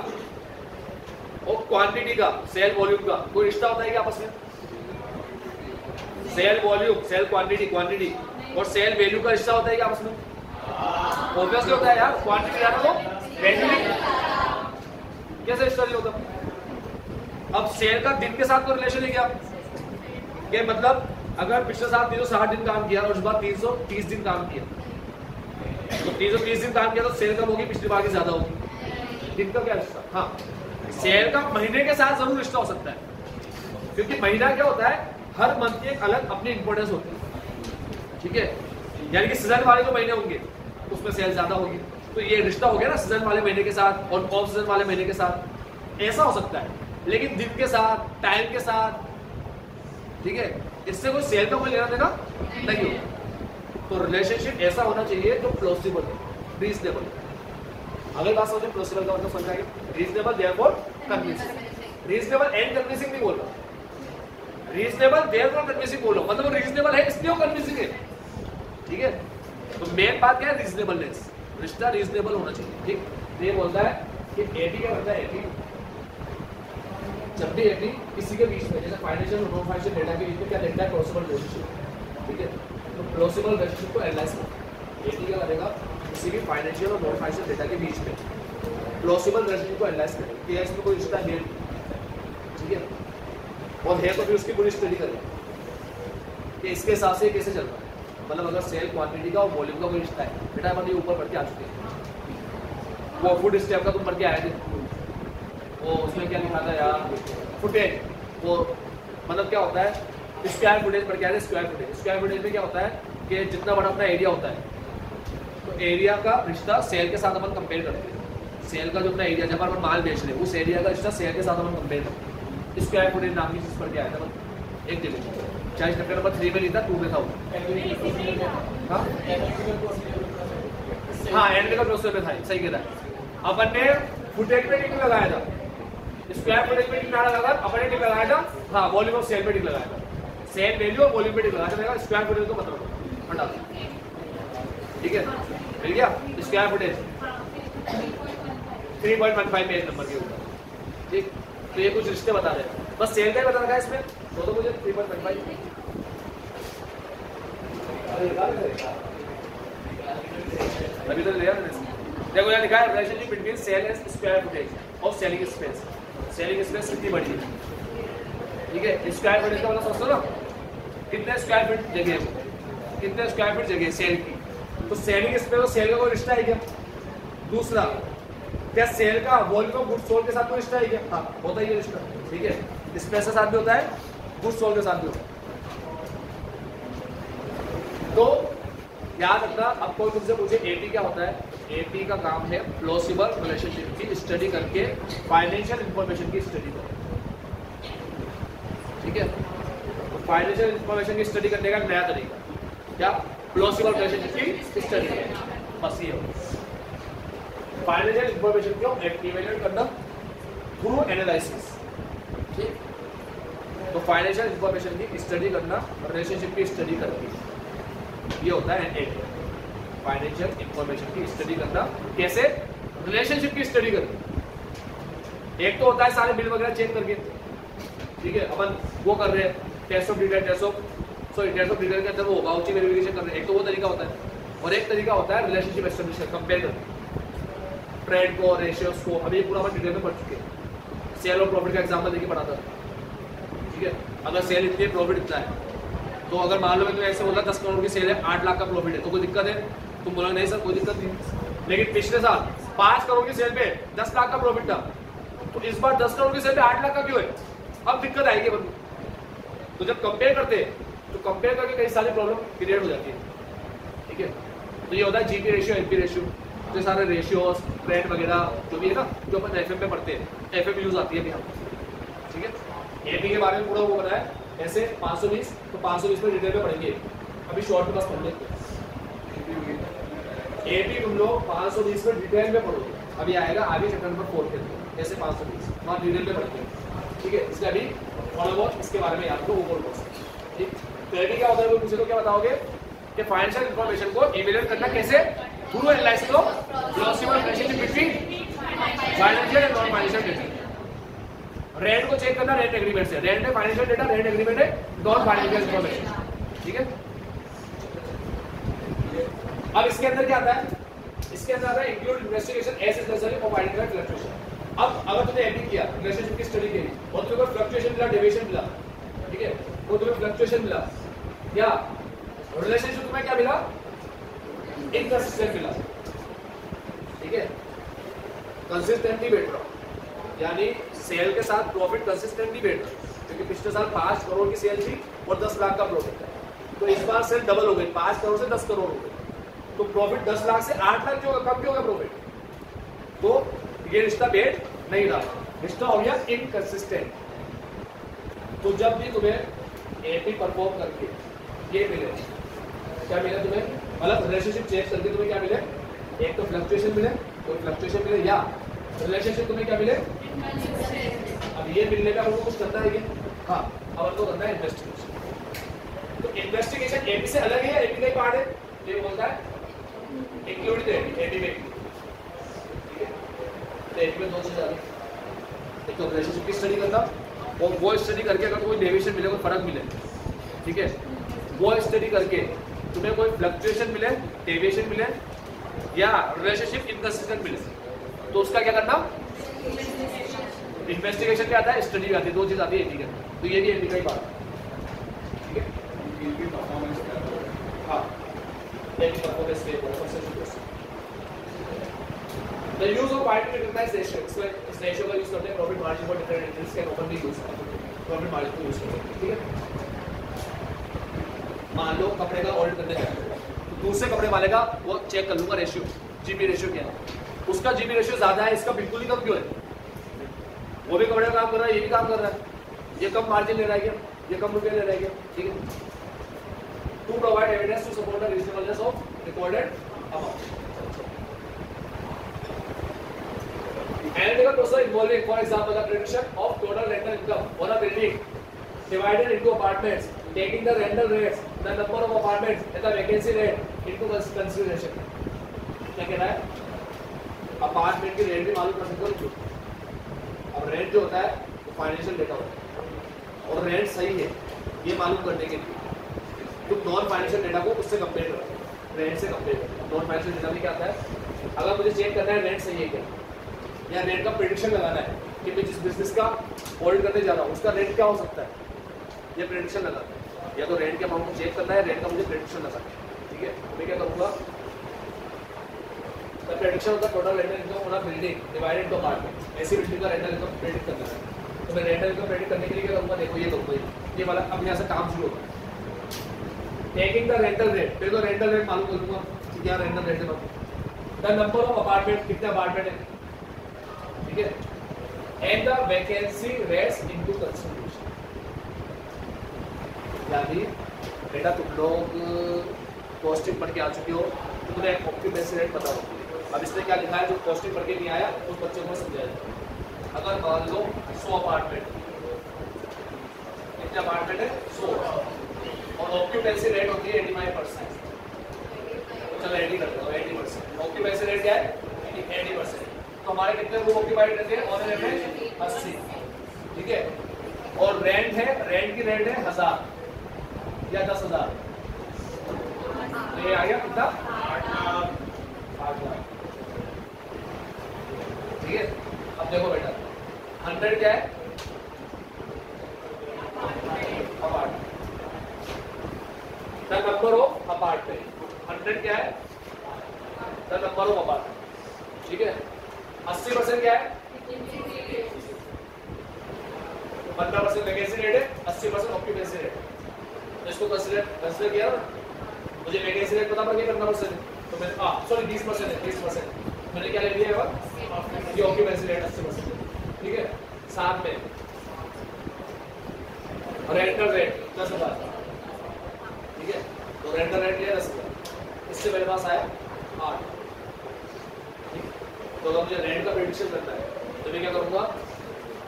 और क्वांटिटी का सेल वॉल्यूम का, कोई रिश्ता होता है क्या आपस में? Sale volume sale quantity quantity और सेल वैल्यू का रिश्ता होता है क्या आपस में ऑब्वियसली होता है यार क्वांटिटी ज़्यादा तो वैल्यू कैसे रिश्ता नहीं होता अब सेल का दिन के साथ कोई रिलेशन है क्या? ये मतलब अगर पिछले साल तीन सौ साठ दिन काम किया और उस बार तीन सौ तीस दिन काम किया तो तीन सौ तीस दिन काम किया तो सेल कम होगी? पिछली बार की ज़्यादा होगी। दिन का क्या रिश्ता हाँ सेल का महीने के साथ ज़रूर रिश्ता हो सकता है, क्योंकि महीना क्या होता है? हर मंथ की एक अलग अपनी इंपॉर्टेंस होती है। ठीक है? यानी कि सीज़न वाले जो महीने होंगे, उसमें सेल ज़्यादा होगी। तो ये रिश्ता हो गया ना सीज़न वाले महीने के साथ और ऑफ़ सीज़न वाले महीने के साथ। ऐसा हो सकता है, लेकिन दिन के साथ टाइम के साथ, ठीक है? इससे कोई सेल का कोई लेना देना नहीं होगा। तो रिलेशनशिप ऐसा होना चाहिए जो प्लॉसिबल है रीजनेबल अगर बात समझे प्लॉसिबल का मतलब समझ आएगी reasonable therefore convincing reasonable and convincing नहीं बोल रहा। रीजनेबल देयरफॉर कन्विंसिंग बोल मतलब रीजनेबल है, इसलिए कन्विंसिंग है। ठीक है? तो मेन बात क्या है? रीजनेबलनेस रिश्ता रीजनेबल होना चाहिए, ठीक? तो ये बोलता है कि एटी क्या करता है? एटी जब भी एटी किसी के बीच में, जैसे फाइनेंशियल और नॉन फाइनेंशियल डेटा के बीच में क्या देखता है पॉसिबल रिलेशनशिप ठीक है? तो पॉसिबल रिलेशनशिप को एनालाइज करता एटी क्या करेगा? किसी भी फाइनेंशियल और नॉन फाइनेंशियल डेटा के बीच में प्लॉसिबल रिलेशनशिप को एनालाइज करेगा। कि इसमें कोई रिश्ता है? ठीक है? और है तो फिर उसकी पूरी स्टडी करेगा। कि इसके हिसाब से कैसे चल रहा है? मतलब अगर सेल क्वांटिटी का और वॉल्यूम का कोई रिश्ता है, बेटा अपन ये ऊपर बढ़ के आ चुके हैं। वो फ़ूड स्टेप का तुम बढ़ के आए थे। वो उसमें क्या लिखा था यार? फुटेज वो मतलब क्या होता है? स्क्वायर फुटेज बढ़ के आए थे स्क्वायर फुटेज स्क्वायर फुटेज में क्या होता है कि जितना बड़ा अपना एरिया होता है तो एरिया का रिश्ता सेल के साथ अपन कंपेयर करते हैं। सेल का जो अपना एरिया जब अपन माल बेच रहे हैं, उस एरिया का रिश्ता सेल के साथ अपन कंपेयर करते हैं। स्क्वायर फुटेज नाम की चीज़ पढ़ के आया था मतलब एक जगह। चालीस टक्कर नंबर थ्री में नहीं था टू में था वो हाँ एंड का प्रोसेस में था, सही कह रहा है। अपन ने फुटेज पे टिक लगाया था। स्क्वायर फुटेज पे टिक लगा अपन ने टिक लगाया था। हाँ वॉल्यूम ऑफ़ सेल पे टिक लगाया था। सेल वैल्यू और वॉल्यूम पे टिक लगाया था स्क्वायर फुटेज को मतलब हटा ठीक है? मिल गया? Square footage three point one five page number के ऊपर। ठीक? तो ये कुछ रिश्ते बता रहे हैं। बस सेल का ही बता रखा है इसमें। तो तो देखो यहाँ लिखा है relationship between sale and square footage और सेलिंग स्पेस सेलिंग स्पेस कितनी बड़ी है? ठीक है स्क्वायर फुटेज का मतलब सोचो ना। कितने स्क्वायर फीट जगह है कितने स्क्वायर फीट जगह सेल की? तो सेलिंग स्पेस और सेल का कोई रिश्ता है क्या? दूसरा, क्या सेल का वॉल्यूम गुड सोल के साथ कोई रिश्ता है क्या? हाँ होता ही है रिश्ता। ठीक है स्पेस के साथ भी होता है। गुड सोल के साथ भी होता तो याद रखना, अब कोई तुमसे पूछे एपी क्या होता है? एपी का काम है प्लॉसिबल रिलेशनशिप की स्टडी करके फाइनेंशियल इंफॉर्मेशन की स्टडी करो ठीक है? तो फाइनेंशियल इंफॉर्मेशन की स्टडी करने का नया तरीका। क्या? प्लॉसिबल रिलेशनशिप की स्टडी बस ये फाइनेंशियल इंफॉर्मेशन को एक्टिवेट करना थ्रू एनालिसिस ठीक? तो फाइनेंशियल इंफॉर्मेशन की स्टडी करना रिलेशनशिप की स्टडी करके ये होता है एक फाइनेंशियल इंफॉर्मेशन की स्टडी करना। कैसे? रिलेशनशिप की स्टडी करना। एक तो होता है सारे बिल वगैरह चेक करके। ठीक है? अपन वो कर रहे हैं। Test of detail test of sorry test of detail के अंदर वो होगा बाउची वेरिफिकेशन कर रहे हैं। एक तो वो तरीका होता है। और एक तरीका होता है रिलेशनशिप एस्टेब्लिश कंपेयर करना। ट्रेंड को रेशियोस को अभी पूरा अपन डिटेल में पढ़ चुके हैं। सेल और प्रॉफिट का एग्ज़ाम्पल देके पढ़ाता ठीक है? अगर सेल इतनी प्रॉफिट इतना है तो अगर मान लो मैं तुम्हें ऐसे बोला दस करोड़ की सेल है, आठ लाख का प्रॉफिट है तो कोई दिक्कत है? तुम बोला, नहीं सर, कोई दिक्कत नहीं। लेकिन पिछले साल पाँच करोड़ की सेल पे दस लाख का प्रॉफिट था। तो इस बार दस करोड़ की सेल पे आठ लाख का क्यों है? अब दिक्कत आएगी बंद तो जब कंपेयर करते हैं तो कंपेयर करके कई सारी प्रॉब्लम क्रिएट हो जाती है। ठीक है? तो ये होता है जीपी रेशियो एनपी रेशियो तो सारे रेशियोज ट्रेंड वगैरह, जो भी है ना, जो अपन एफ़ पे पढ़ते हैं। एफ़ यूज़ आती है अभी हम। ठीक है? एपी के बारे में पूरा वो बताया ऐसे 520 तो 520 में डिटेल में पढ़ेंगे। अभी शॉर्ट में बस पढ़ लेते एपी तुम लोग 520 में डिटेल में पढ़ोगे अभी आएगा आगे चैप्टर नंबर फोर के अंदर ऐसे 520 वहाँ डिटेल में पढ़ते ठीक है? इसका अभी थोड़ा बहुत इसके बारे में याद करो ओवर कोर्स ठीक? तो एपी क्या होता है? मुझे तो क्या बताओगे? कि फाइनेंशियल इंफॉर्मेशन को इवेल्युएट करना कैसे? Through analysis of plausible relationship between financial and non financial data rent को चेक करना रेंट एग्रीमेंट से। रेंट है फाइनेंशियल डेटा रेंट एग्रीमेंट है नॉन फाइनेंशियल इंफॉर्मेशन ठीक है? अब इसके अंदर क्या आता है? इसके अंदर आता है include investigation as is necessary for identify fluctuation अब, अगर तुमने एमपी किया रिलेशनशिप की स्टडी की, और तुम्हें फ्लक्चुएशन मिला डेविएशन मिला, ठीक है? वो तुम्हें फ्लक्चुएशन मिला, या रिलेशनशिप तुम्हें क्या मिला? इनकंसिस्टेंट मिला, ठीक है? कंसिस्टेंटली बैठ रहा यानी सेल के साथ प्रॉफिट कंसिस्टेंटली बैठ रहा क्योंकि पिछले साल पाँच करोड़ की सेल थी और दस लाख का प्रॉफिट है। तो इस बार सेल डबल हो गई। पाँच करोड़ से दस करोड़ हो गई। तो प्रॉफिट दस लाख से आठ लाख क्यों कम क्यों होगा प्रॉफिट तो ये रिश्ता बैठ नहीं रहा। रिश्ता हो गया इनकंसिस्टेंट तो जब भी तुम्हें एपी परफॉर्म करके ये मिले, क्या मिले तुम्हें? मतलब रिलेशनशिप चेक करके तुम्हें क्या मिले? एक तो फ्लक्चुएशन मिले कोई फ्लक्चुएशन मिले, या रिलेशनशिप तुम्हें क्या मिले? ये मिलने का हमको कुछ करना है क्या? हाँ अब हमको करना है इन्वेस्टिगेशन तो इन्वेस्टिगेशन एपी से अलग है एपी का ही पार्ट है? ये बोलता है। इंक्लूडिंग एपी एपी में। है? तो एपी में दो चीज़ आ एक तो रिलेशनशिप की स्टडी करना और वो स्टडी करके अगर कोई डेविएशन मिले, कोई फ़र्क मिले, ठीक है? वो स्टडी करके तुम्हें कोई फ्लक्चुएशन मिले डेविएशन मिले, या रिलेशनशिप इनकंसिस्टेंट मिले तो उसका क्या करना? इन्वेस्टिगेशन क्या आता है स्टडी आती है, दो चीज़ आती है एपी के तो ये भी एपी का ही बात। है ठीक है? है। The use of ratio का यूज़ करते हैं for different entries can openly use profit margin को यूज़ करते हैं, ठीक है? मान लो कपड़े का ऑडिट करने जा रहे हो तो दूसरे कपड़े वाले का वो चेक कर लूँगा रेशियो जीबी रेशियो क्या है? उसका जीबी रेशियो ज़्यादा है, इसका बिल्कुल ही कम क्यों है? वो भी कपड़े का काम कर रहा है ये भी काम कर रहा है ये कम मार्जिन ले रहा है ये कम रुपये ले रहा है ठीक है to provide evidence to support the reasonableness of recorded amount Analytical process involving, for example, the prediction of total rental income for a building divided into apartments, taking the rental rates, the number of apartments, and the vacancy rate into consideration. क्या कह रहा है apartment की rent भी मालूम कर सकते हो अब रेंट जो होता है, वो फाइनेंशियल डेटा होता है। और रेंट सही है, ये मालूम करने के लिए। तुम नॉन फाइनेंशियल डेटा को उससे कंपेयर करो। रेंट से कंपेयर करो। नॉन फाइनेंशियल डेटा में क्या आता है? अगर मुझे चेक करना है रेंट सही है क्या? या रेट का प्रिडिक्शन लगाना है कि मैं जिस बिज़नेस का होल्ड करने जा रहा हूँ, उसका रेट क्या हो सकता है? ये प्रिडिक्शन लगाना है। या तो रेंट के अमाउंट को चेक करना है रेंट का मुझे प्रिडिक्शन लगाना है। ठीक है? मैं क्या करूँगा? The prediction of the total rental income on a building divided to apartment ऐसी बिल्डिंग का रेंटल इनकम प्रेडिक्ट करना है। तो मैं रेंटल इनकम प्रेडिक्ट करने के लिए क्या देखो ये ये वाला, अब से काम शुरू होगा। टेकिंग द रेंटल रेट फिर तो रेंटल रेट मालूम करूँगा कि क्या रेंटल रेट है द नंबर ऑफ़ अपार्टमेंट कितने अपार्टमेंट है? ठीक है? And the vacancy rates into यानी, बेटा तुम लोग कॉस्टिंग पढ़ के आ चुके हो। एक ऑक्यूपेंसी रेट पता होती है अब इसमें क्या लिखा है? जो कॉस्टिंग पढ़ के नहीं आया, उस बच्चे को समझाया अगर मान लो, सौ अपार्टमेंट कितने अपार्टमेंट है? सौ। और ऑक्यूपेंसी रेट होती है एटी फाइव परसेंट चलो एटी कर दो एटी परसेंट ऑक्यूपेंसी रेट क्या है? एटी परसेंट तो हमारे कितने रूम ऑक्यूपाइड रहते हैं? ऑन एवरेज अस्सी। ठीक है? और रेंट है रेंट की रेंट है हज़ार। या दस हज़ार। ये आ गया कितना? आठ लाख। ठीक है? अब देखो बेटा हंड्रेड क्या है? Apart the number of apartment hundred क्या है? द नंबर ऑफ़ अपार्टमेंट ठीक है? अस्सी परसेंट क्या है? पंद्रह परसेंट वैकेंसी रेट है, अस्सी परसेंट ऑक्यूपेंसी रेट तो इसको कंसिडर कंसिडर किया ना? मुझे वैकेंसी रेट पता पड़ गया पंद्रह परसेंट तो हाँ सॉरी बीस परसेंट है, बीस परसेंट मैंने क्या ले लिया है ऑक्यूपेंसी रेट अस्सी परसेंट ठीक है? साथ में। रेंटल रेट दस हज़ार। ठीक है? तो रेंटल रेट लिया दस हज़ार। इससे मेरे पास आया आठ? तो अगर मुझे रेंट का प्रिडिक्शन करना है। तो मैं क्या करूँगा?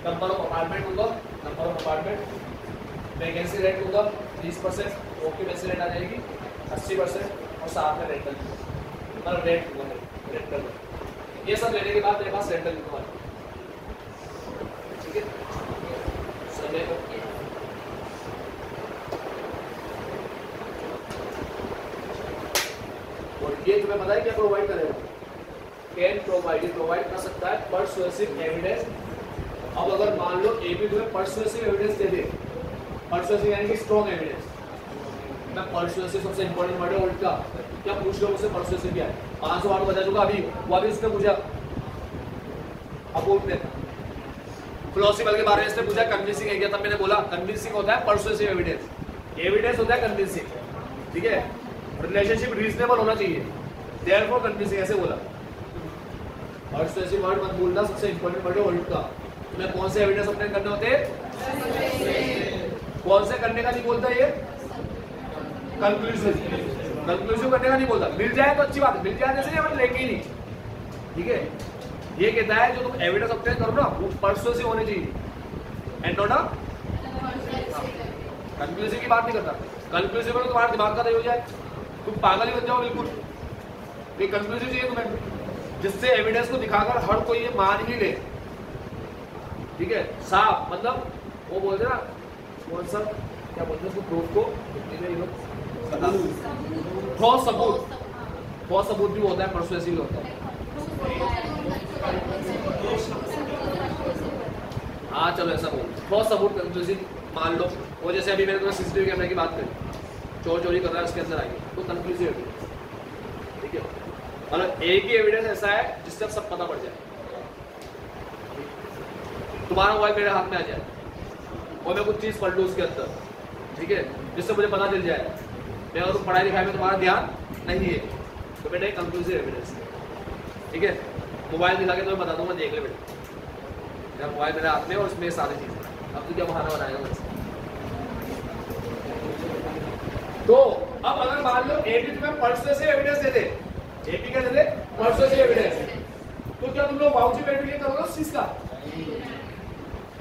नंबर ऑफ़ अपार्टमेंट होगा। Number of apartment vacancy rate होगा बीस परसेंट। ऑक्यूपेंसी रेट आ जाएगी अस्सी परसेंट। और साथ में रेंटल मतलब रेंट होगा रेंटल ये सब लेने के बाद मेरे पास रेंटल इनकम ठीक है? समय को और ये तुम्हें पता है क्या प्रोवाइड करेगा? कैन प्रोवाइड प्रोवाइड कर सकता है परसुएसिव एविडेंस अब अगर मान लो ए भी तुम्हें परसुएसिव एविडेंस दे दे। परसुएसिव यानी कि स्ट्रॉन्ग एविडेंस मैं परसुएसिव सबसे इंपॉर्टेंट वर्ड है का क्या पूछ लो मुझसे परसुएसिव क्या है? पाँच सौ वर्ड बता चुका अभी। वो अभी उसने पूछा अपूर्व ने। प्लॉसिबल के बारे में इसने पूछा कन्विंसिंग है क्या? तब मैंने बोला कन्विंसिंग होता है परसुएसिव एविडेंस एविडेंस होता है कन्विंसिंग ठीक है? रिलेशनशिप रीजनेबल होना चाहिए। देयरफॉर कन्विंसिंग ऐसे बोला। परसुएसिव वर्ड मत बोलना सबसे इंपॉर्टेंट वर्ड है वर्ड का तुम्हें कौन से एविडेंस अपने करने होते हैं? कौन से करने का नहीं बोलता ये? कंक्लूसिव कंक्लूसिव करने का नहीं बोलता। मिल जाए तो अच्छी बात है। मिल जाने से नहीं हमें लेके ही नहीं। ठीक है? ये कहता है, जो तुम एविडेंस अपने करो ना, वो परसुएसिव होने चाहिए। एंड नॉट कंक्लूसिव की बात नहीं करता। कंक्लूसिव में तो तुम्हारा दिमाग का हो जाए। तुम पागल ही बन जाओ बिल्कुल। ये कंक्लूसिव चाहिए तुम्हें। जिससे एविडेंस को दिखाकर हर कोई ये मान ही ले। ठीक है? साफ़ मतलब वो बोलते ना कौन सा क्या बोलते हैं उसको प्रूफ को हिंदी में ये लोग ठोस सबूत। ठोस सबूत भी होता है परसुएसिव होता है। हाँ चलो ऐसा बोल। ठोस सबूत कंक्लूसिव मान लो, वो जैसे अभी मैंने तुम्हें सीसीटीवी कैमरे की बात करी। चोर चोरी कर रहा है, उसके अंदर आएगी। तो कंक्लूसिव एविडेंस ठीक है? मतलब एक ही एविडेंस ऐसा है, जिससे सब पता पड़ जाए। तुम्हारा मोबाइल मेरे हाथ में आ जाए। और मैं कुछ चीज़ लूँ उसके अंदर। ठीक है? जिससे मुझे पता चल जाए। मैं अगर पढ़ाई लिखाई में तुम्हारा ध्यान नहीं है। तो बेटा कंक्लूसिव एविडेंस ठीक है? मोबाइल दिखा के तुम्हें बता दूँगा देख ले बेटा। मेरा मोबाइल मेरे हाथ में और उसमें सारी चीज़ें अब तू क्या बहाना बनाएगा मुझसे तो अब अगर मान लो एपी तुम्हें परसुएसिव एविडेंस दे दे। एपी क्या दे दे? परसुएसिव एविडेंस तो क्या तुम लोग वाउचर वेरिफिकेशन करोगे उस चीज़ का?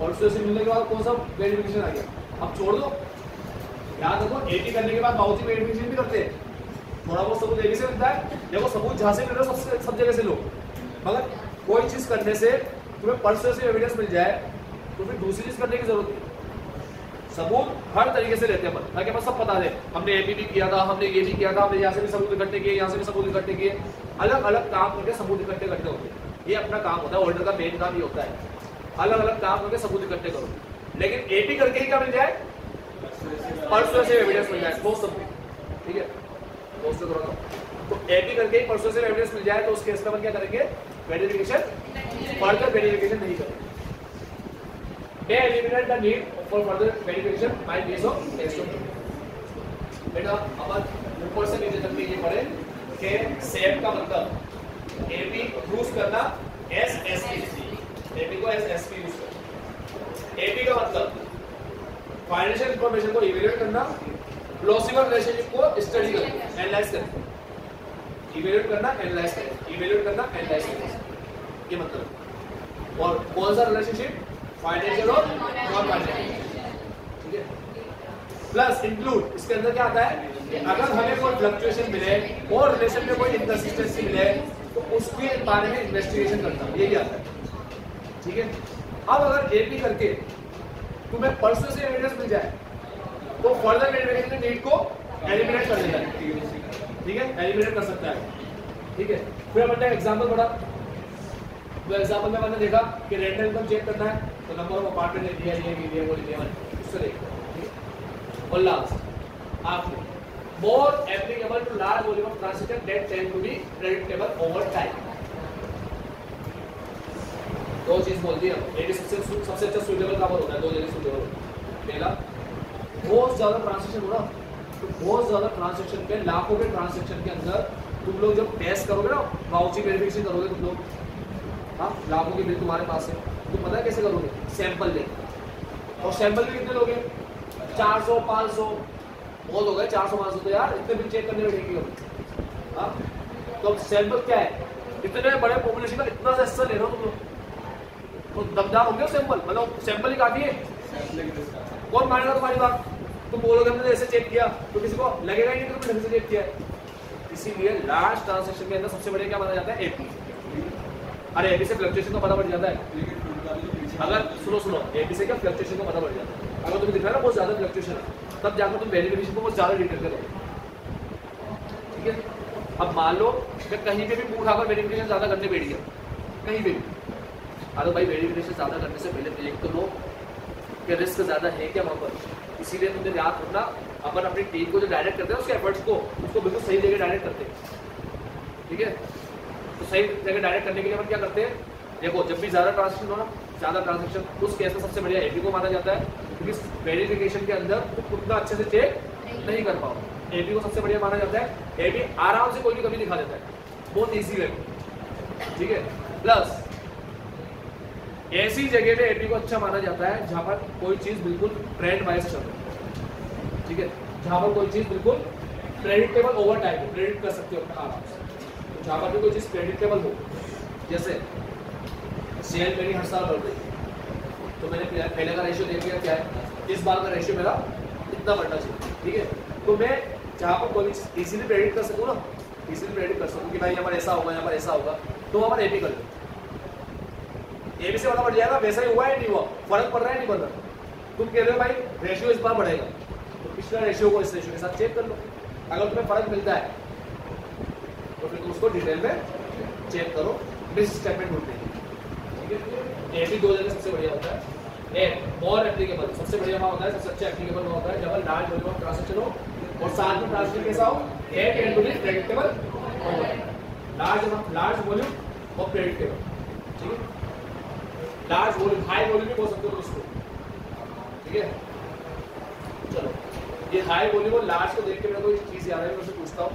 परसुएसिव मिलने के बाद कौन सा वेरिफिकेशन आ गया? अब छोड़ दो। याद रखो एपी करने के बाद वाउचर वेरिफिकेशन भी करते हैं। थोड़ा बहुत सबूत एपी से मिलता है। देखो, सबूत जहाँ से मिल रहा है सब जगह से लो मगर कोई चीज़ करने से तुम्हें परसुएसिव एविडेंस मिल जाए तो फिर दूसरी चीज़ करने की ज़रूरत नहीं। सबूत हर तरीके से लेते हैं अपन। ताकि अपन सब बता दें। हमने ए भी किया था, हमने ये भी किया था, हमने यहाँ से भी सबूत इकट्ठे किए, यहाँ से भी सबूत इकट्ठे किए। अलग अलग काम करके सबूत इकट्ठे करते होते हैं। ये अपना काम होता है होल्डर का मेन काम ये होता है। अलग अलग काम करके सबूत इकट्ठे करो। लेकिन ए एपी करके ही क्या मिल जाए? परसुएसिव एविडेंस मिल जाए सबूत ठीक है? ठोस से थोड़ा तो एपी करके ही परसुएसिव एविडेंस मिल जाए तो उस केस में क्या करेंगे? वेरिफिकेशन फर्दर वेरिफिकेशन नहीं करेंगे। May eliminate the need for further verification by means of test of बेटा, अब ऊपर से नीचे तक ये पढ़े कि सेम का मतलब एपी यूज़ करना एस एस पी एपी को एस एस पी यूज़ करना। एपी का मतलब फाइनेंशियल इंफॉर्मेशन को इवेल्युएट करना प्लॉसिबल रिलेशनशिप को स्टडी करना एनालाइज करना। इवेल्युएट करना एनालाइज करना। इवेल्युएट करना एनालाइज करना। ये मतलब। और कौन सा रिलेशनशिप फाइनेंशियल और नॉन फाइनेंशियल प्लस इंक्लूड इसके अंदर क्या आता है? कि अगर हमें कोई फ्लक्चुएशन मिले, और रिलेशन में कोई इनकंसिस्टेंसी मिले तो उसके बारे में इन्वेस्टिगेशन करता हूँ यही आता है। ठीक है? अब अगर एपी करके तुम्हें परसों से एविडेंस मिल जाए तो फर्दर वेरिफिकेशन नीड को एलिमिनेट कर है। ठीक है? एलिमिनेट कर सकता है। ठीक है? फिर अपन ने एग्जांपल पढ़ा। तो एग्जांपल में मैंने देखा कि रेंटल इनकम चेक करना है तो नंबर ऑफ़ अपार्टमेंट ले लिया ये भी लिया वो ले लिया उससे देखो। और लास्ट आपने more applicable to large volume of transaction that tend to be predictable over time दो चीज़ बोल दी हम एक सबसे सबसे अच्छा सुटेबल कवर होता है, दो जगह सुटेबल पहला, बहुत ज़्यादा ट्रांसैक्शन हो रहा। तो बहुत ज़्यादा ट्रांसैक्शन पे, लाखों के ट्रांसैक्शन के अंदर तुम लोग जब टेस्ट करोगे ना वाउची वेरिफिकेशन करोगे तुम लोग। हाँ लाखों के बिल तुम्हारे पास है। तो पता है कैसे करोगे? सैंपल ले। और सैंपल भी कितने लोगे चार सौ, पाँच सौ। बहुत हो गए, चार सौ, पाँच सौ। तो यार, इतने बिल चेक करने बैठेगी हम हाँ? तो अब सैंपल क्या है? इतने बड़े पॉपुलेशन का इतना सा हिस्सा ले रहे हो तुम लोग। तो दमदार होंगे सैंपल मतलब सैंपल ही काफ़ी है। है कौन मानेगा तुम्हारी बात? तुम बोलोगे हमने ऐसे चेक किया। तो किसी को लगेगा ही नहीं तुमने ढंग से चेक किया। इसीलिए लार्ज ट्रांजेक्शन के अंदर सबसे बढ़िया क्या माना जाता है? एपी अरे एपी से फ्लक्चुएशन का पता बढ़ जाता है। अगर सुनो सुनो एपी से क्या फ्लक्चुएशन का पता बढ़ जाता है? अगर तुम्हें दिख रहा है ना, बहुत ज़्यादा फ्लक्चुएशन है, तब जाकर तुम वेरिफिकेशन को बहुत ज़्यादा डिटेल करोगे ठीक है? अब मान लो कि कहीं पे भी मुँह उठाकर वेरिफिकेशन ज़्यादा करने बैठ गया। कहीं पे भी। अरे भाई वेरिफिकेशन ज़्यादा करने से पहले देख तो लो कि रिस्क ज़्यादा है क्या वहाँ पर। इसीलिए तुमने याद रखना अपन अपनी टीम को जो डायरेक्ट करते हैं उसके एफर्ट्स को उसको बिल्कुल सही जगह डायरेक्ट करते हैं। ठीक है? तो सही जगह डायरेक्ट करने के लिए अपन क्या करते हैं? देखो जब भी ज़्यादा ट्रांजेक्शन हो ना ज़्यादा ट्रांजेक्शन उस केस में सबसे बढ़िया एपी को माना जाता है क्योंकि वेरिफिकेशन के अंदर तुम उतना अच्छे से चेक नहीं। कर पाओ। एपी को सबसे बढ़िया माना जाता है। एपी आराम से कोई भी कभी दिखा देता है। बहुत ईजी वे ठीक है? प्लस ऐसी जगह पे एपी को अच्छा माना जाता है जहाँ पर कोई चीज़ बिल्कुल ट्रेंड वाइज चल रही ठीक है? जहाँ पर कोई चीज़ बिल्कुल क्रेडिटेबल ओवर टाइम प्रेडिक्ट कर सकते हो अपना आराम से तो जहाँ पर भी कोई चीज़ क्रेडिटेबल हो, जैसे सेल मेरी हर साल बढ़ रही है तो मैंने पहले का रेशियो देख लिया, क्या है? इस बार का रेशियो मेरा इतना बढ़ना चाहिए, ठीक है? तो मैं जहाँ पर कोई इजीली प्रेडिक्ट कर सकूँ ना इजीली प्रेडिक्ट कर सकूँ कि भाई यहाँ पर ऐसा होगा, यहाँ पर ऐसा होगा तो वहाँ पर एपी कर लो। एपी से पता बढ़ जाएगा, वैसा ही हुआ है नहीं हुआ फ़र्क पड़ रहा है, नहीं पड़ रहा। तुम कह रहे हो, भाई रेशियो इस बार बढ़ेगा। तो पिछले रेशियो को इस रेशियो के साथ चेक कर लो। अगर तुम्हें फ़र्क मिलता है तो फिर तुम उसको डिटेल में चेक करो। मिस स्टेटमेंट ढूँढने की ठीक है? एपी दो जगह सबसे बढ़िया होता है। और एप्लीकेबल सबसे बढ़िया वहाँ होता है, सबसे अच्छा एप्लीकेबल वहाँ होता है। जब हो और साथ में ट्रांजेक्शन कैसा हो? एक and to be predictable large large volume और प्रेडिक्टेबल ठीक है? लार्ज वॉल्यूम हाई वॉल्यूम भी बोल सकते हो उसको। ठीक है? चलो। ये हाई वॉल्यूम और लार्ज को देख के मेरे को एक चीज़ याद है मैं पूछता हूँ।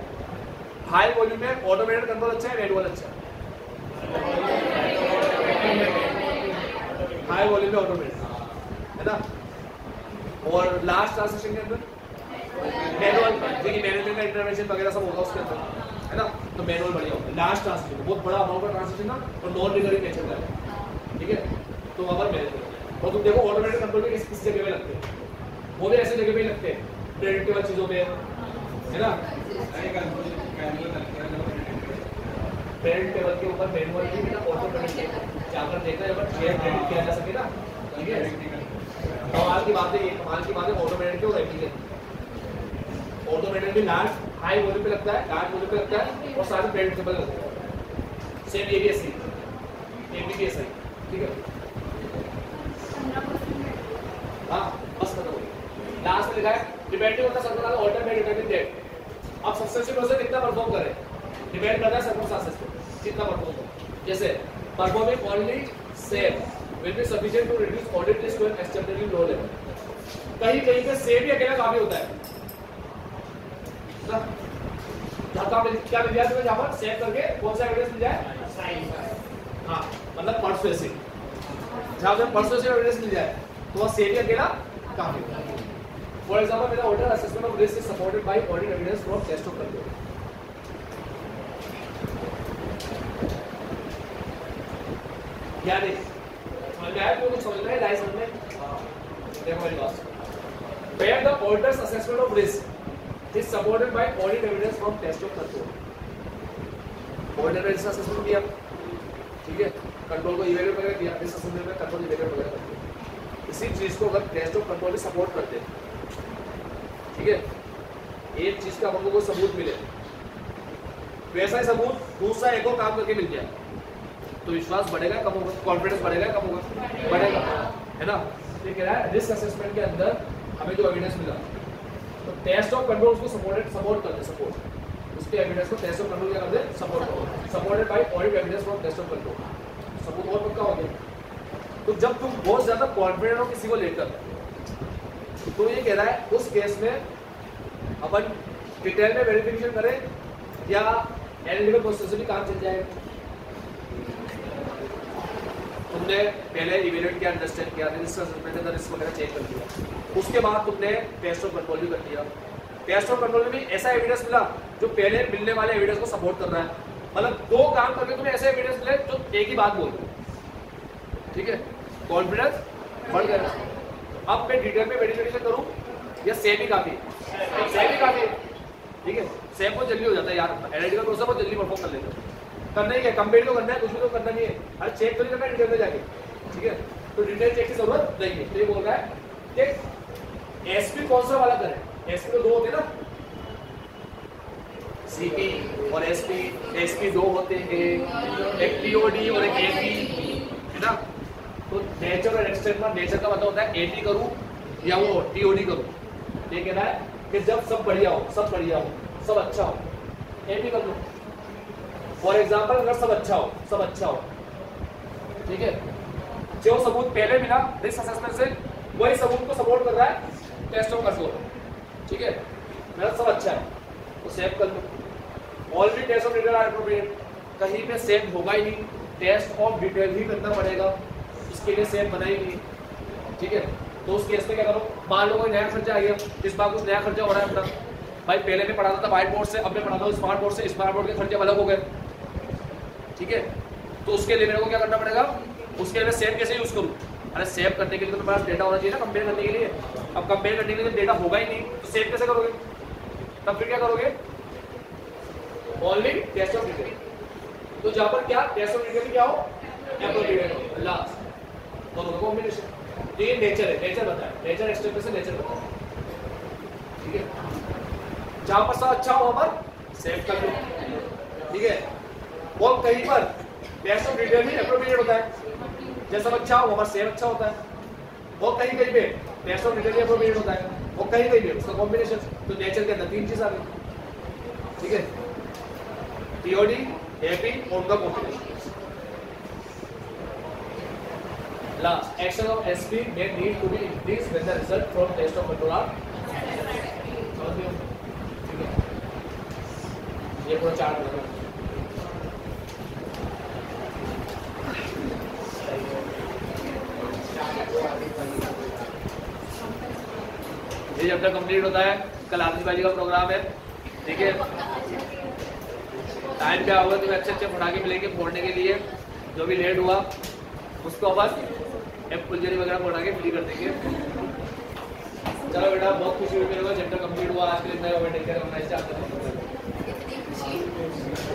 हाई वॉल्यूम में ऑटोमेटेड कंट्रोल अच्छा है मैनुअल अच्छा हाई वॉल्यूम में ऑटोमेटेड है ना? और लास्ट ट्रांजेक्शन के अंदर? मैनुअल देखिए मैनेजमेंट का इंटरवेंशन वगैरह सब होगा उसके अंदर। है ना? तो मैनुअल बढ़िया होगा लास्ट ट्रांजेक्शन बहुत बड़ा अमाउंट का ट्रांजेक्शन ना, और नॉन रिकरिंग नेचर का है। ठीक है? तो वहाँ पर मैनेजमेंट और तुम देखो ऑटोमेटेड कंट्रोल भी किस किस जगह पे लगते हैं। वो भी ऐसी जगह पे लगते हैं। प्रेडिक्टेबल चीज़ों पे। है ना? है पेरेंट टेबल के ऊपर मैनुअल भी है। ना ऑटोमेटिक जाकर देखना है अगर शेयर क्रेडिट किया जा सके ना। ठीक है? कमाल की बात है ये कमाल की बात है ऑटोमेटिक और एप्लीकेशन ऑटोमेटिक भी लार्ज हाई वॉल्यूम पे लगता है लार्ज वॉल्यूम पे लगता है, और सारे पेरेंट टेबल लगता है। सेम ऐसा ही ठीक है। हाँ बस खत्म हो लास्ट में लिखा है depending on the circle alter में डिटरमिन दैट अब सक्सेसफुल प्रोसेस कितना परफॉर्म करे? डिपेंड करता है सर्कमस्टेंसेस पे कितना परफॉर्म हो? जैसे performing only will be sufficient to reduce audit risk to an acceptable low level कहीं कहीं पे सेफ़ ही अकेला काफ़ी होता है। का क्या मिल जाए तुम्हें जहाँ पर? सेव करके कौन सा एविडेंस मिल जाए? हाँ मतलब परसुएसिव जहाँ पे परसुएसिव एविडेंस मिल जाए तो वहाँ सेफ़ अकेला काफ़ी होता है फॉर एग्जांपल मेरा order assessment of risk is supported by audit evidence from test of control क्या देख समझ में आया? क्यों कुछ समझ में आया? समझ में? देखो मेरी बात where the auditor's assessment of risk is supported by audit evidence from test of control. Auditor risk assessment किया? ठीक है? कंट्रोल को इवैल्यूएट वगैरह किया रिस्क असेसमेंट में कंट्रोल इवैल्यूएट वगैरह करते इसी चीज़ को अगर टेस्ट ऑफ़ कंट्रोल सपोर्ट करते ठीक है? एक चीज़ का हमको कोई सबूत मिले। वैसा ही सबूत दूसरा एक और काम करके मिल गया। तो विश्वास बढ़ेगा कम होगा कॉन्फिडेंस बढ़ेगा कम होगा? बढ़ेगा, है ना? ये कह रहा है रिस्क असेसमेंट के अंदर हमें जो एविडेंस मिला तो टेस्ट ऑफ़ कंट्रोल उसको सपोर्टेड सपोर्ट करते सपोर्ट उसके एविडेंस को टेस्ट ऑफ़ कंट्रोल क्या करते सपोर्ट करते supported by audit evidence from test of control सबूत और पक्का हो गया। तो जब तुम बहुत ज़्यादा कॉन्फिडेंट हो किसी को लेकर तो ये कह रहा है, उस केस में अपन डिटेल में वेरिफिकेशन करें या एनालिटिकल प्रोसेस भी काम चल जाएगा तुमने पहले इवेल्युएट किया अंडरस्टैंड किया रिस्क रिस्क वगैरह चेक कर दिया। उसके बाद तुमने टेस्ट और कंट्रोल भी कर दिया। और कंट्रोल में भी ऐसा एविडेंस मिला जो पहले मिलने वाले एविडेंस को सपोर्ट कर रहा है। मतलब दो काम करके तुम्हें ऐसे एविडेंस मिले जो एक ही बात बोल रहे ठीक है? कॉन्फिडेंस बढ़ गया अब मैं डिटेल में वेरिफिकेशन करूँ? या सेम ही काफ़ी? सेम ही काफ़ी। ठीक है? सेम को जल्दी हो जाता है यार। एनालिटिकल प्रोसेस को जल्दी परफॉर्म कर लेते हो। करना ही है। कंपेयर तो करना है, कुछ भी तो करना नहीं है। अरे चेक तो नहीं करना डिटेल में जाके। ठीक है? तो डिटेल चेक की ज़रूरत नहीं है। तो ये बोल रहा है कि एसपी कौन सा वाला करें? एसपी तो दो होते ना? सीपी और एसपी एसपी दो होते हैं। एक टीओडी और एक एपी है ना? तो नेचर और एक्सटेंट नेचर का मतलब होता है एपी करूँ या वो टीओडी करूँ। ये कहना है कि जब सब बढ़िया हो, सब बढ़िया हो, सब अच्छा हो एपी कर लो फॉर एग्ज़ाम्पल अगर सब अच्छा हो, सब अच्छा हो, ठीक है? जो सबूत पहले मिला रिस्क असेसमेंट से, वही सबूत को सपोर्ट कर रहा है टेस्ट ऑफ़ कंट्रोल ठीक है? मेरा सब अच्छा है। तो सेव कर लो। Already test of detail are appropriate कहीं पे सेव होगा ही नहीं। टेस्ट ऑफ़ डिटेल ही करना पड़ेगा। इसके लिए सेव बना ही नहीं। ठीक है? तो उस केस में क्या करो? मान लो कोई नया खर्चा आ गया इस बार कुछ नया खर्चा हो रहा है अपना। भाई, पहले में पढ़ाता था व्हाइट बोर्ड से। अब मैं पढ़ाता हूँ स्मार्ट बोर्ड से। स्मार्ट बोर्ड के खर्चे अलग हो गए। ठीक है? तो उसके लिए मेरे को क्या करना पड़ेगा? उसके लिए मैं सेव कैसे यूज़ करूँ? अरे सेव करने के लिए तो मेरे पास डेटा होना चाहिए ना कंपेयर करने के लिए। अब कंपेयर करने के लिए डेटा होगा ही नहीं तो सेव कैसे करोगे? तब फिर क्या करोगे? ओनली टेस्ट ऑफ़ डिटेल तो जहाँ पर क्या टेस्ट ऑफ़ डिटेल क्या हो? एप्रोप्रिएट लास्ट दोनों का कॉम्बिनेशन तो ये नेचर है नेचर बताए नेचर से नेचर बताए ठीक है? जहाँ पर सब अच्छा हो, वहाँ पर सेव कर लो ठीक है? वो कहीं पर टेस्ट ऑफ़ डिटेल भी एप्रोप्रिएट होता है जैसा अच्छा हो पर सेव अच्छा होता है। वो कहीं कहीं पे टेस्ट ऑफ़ भी एप्रोप्रिएट होता है। वो कहीं कहीं पे उसका कॉम्बिनेशन तो नेचर के अंदर तीन चीज़ आ गई। ठीक है? टीओडी एपी और उनका combination need to be increased when the result from test of control are समझ गए हो? ठीक है ये पूरा चार्ट बना ये जब तक कंप्लीट होता है, कल आतिशबाजी का प्रोग्राम है। ठीक है? टाइम क्या होगा, तुम्हें अच्छे अच्छे पटाखे मिलेंगे फोड़ने के लिए। जो भी लेट हुआ, उसको अपन एक फुलझड़ी वगैरह पटाखे फ्री कर देंगे। चलो बेटा, बहुत खुशी हुई मेरे को चैप्टर कंप्लीट हुआ, आज के लिए मैं टेक केयर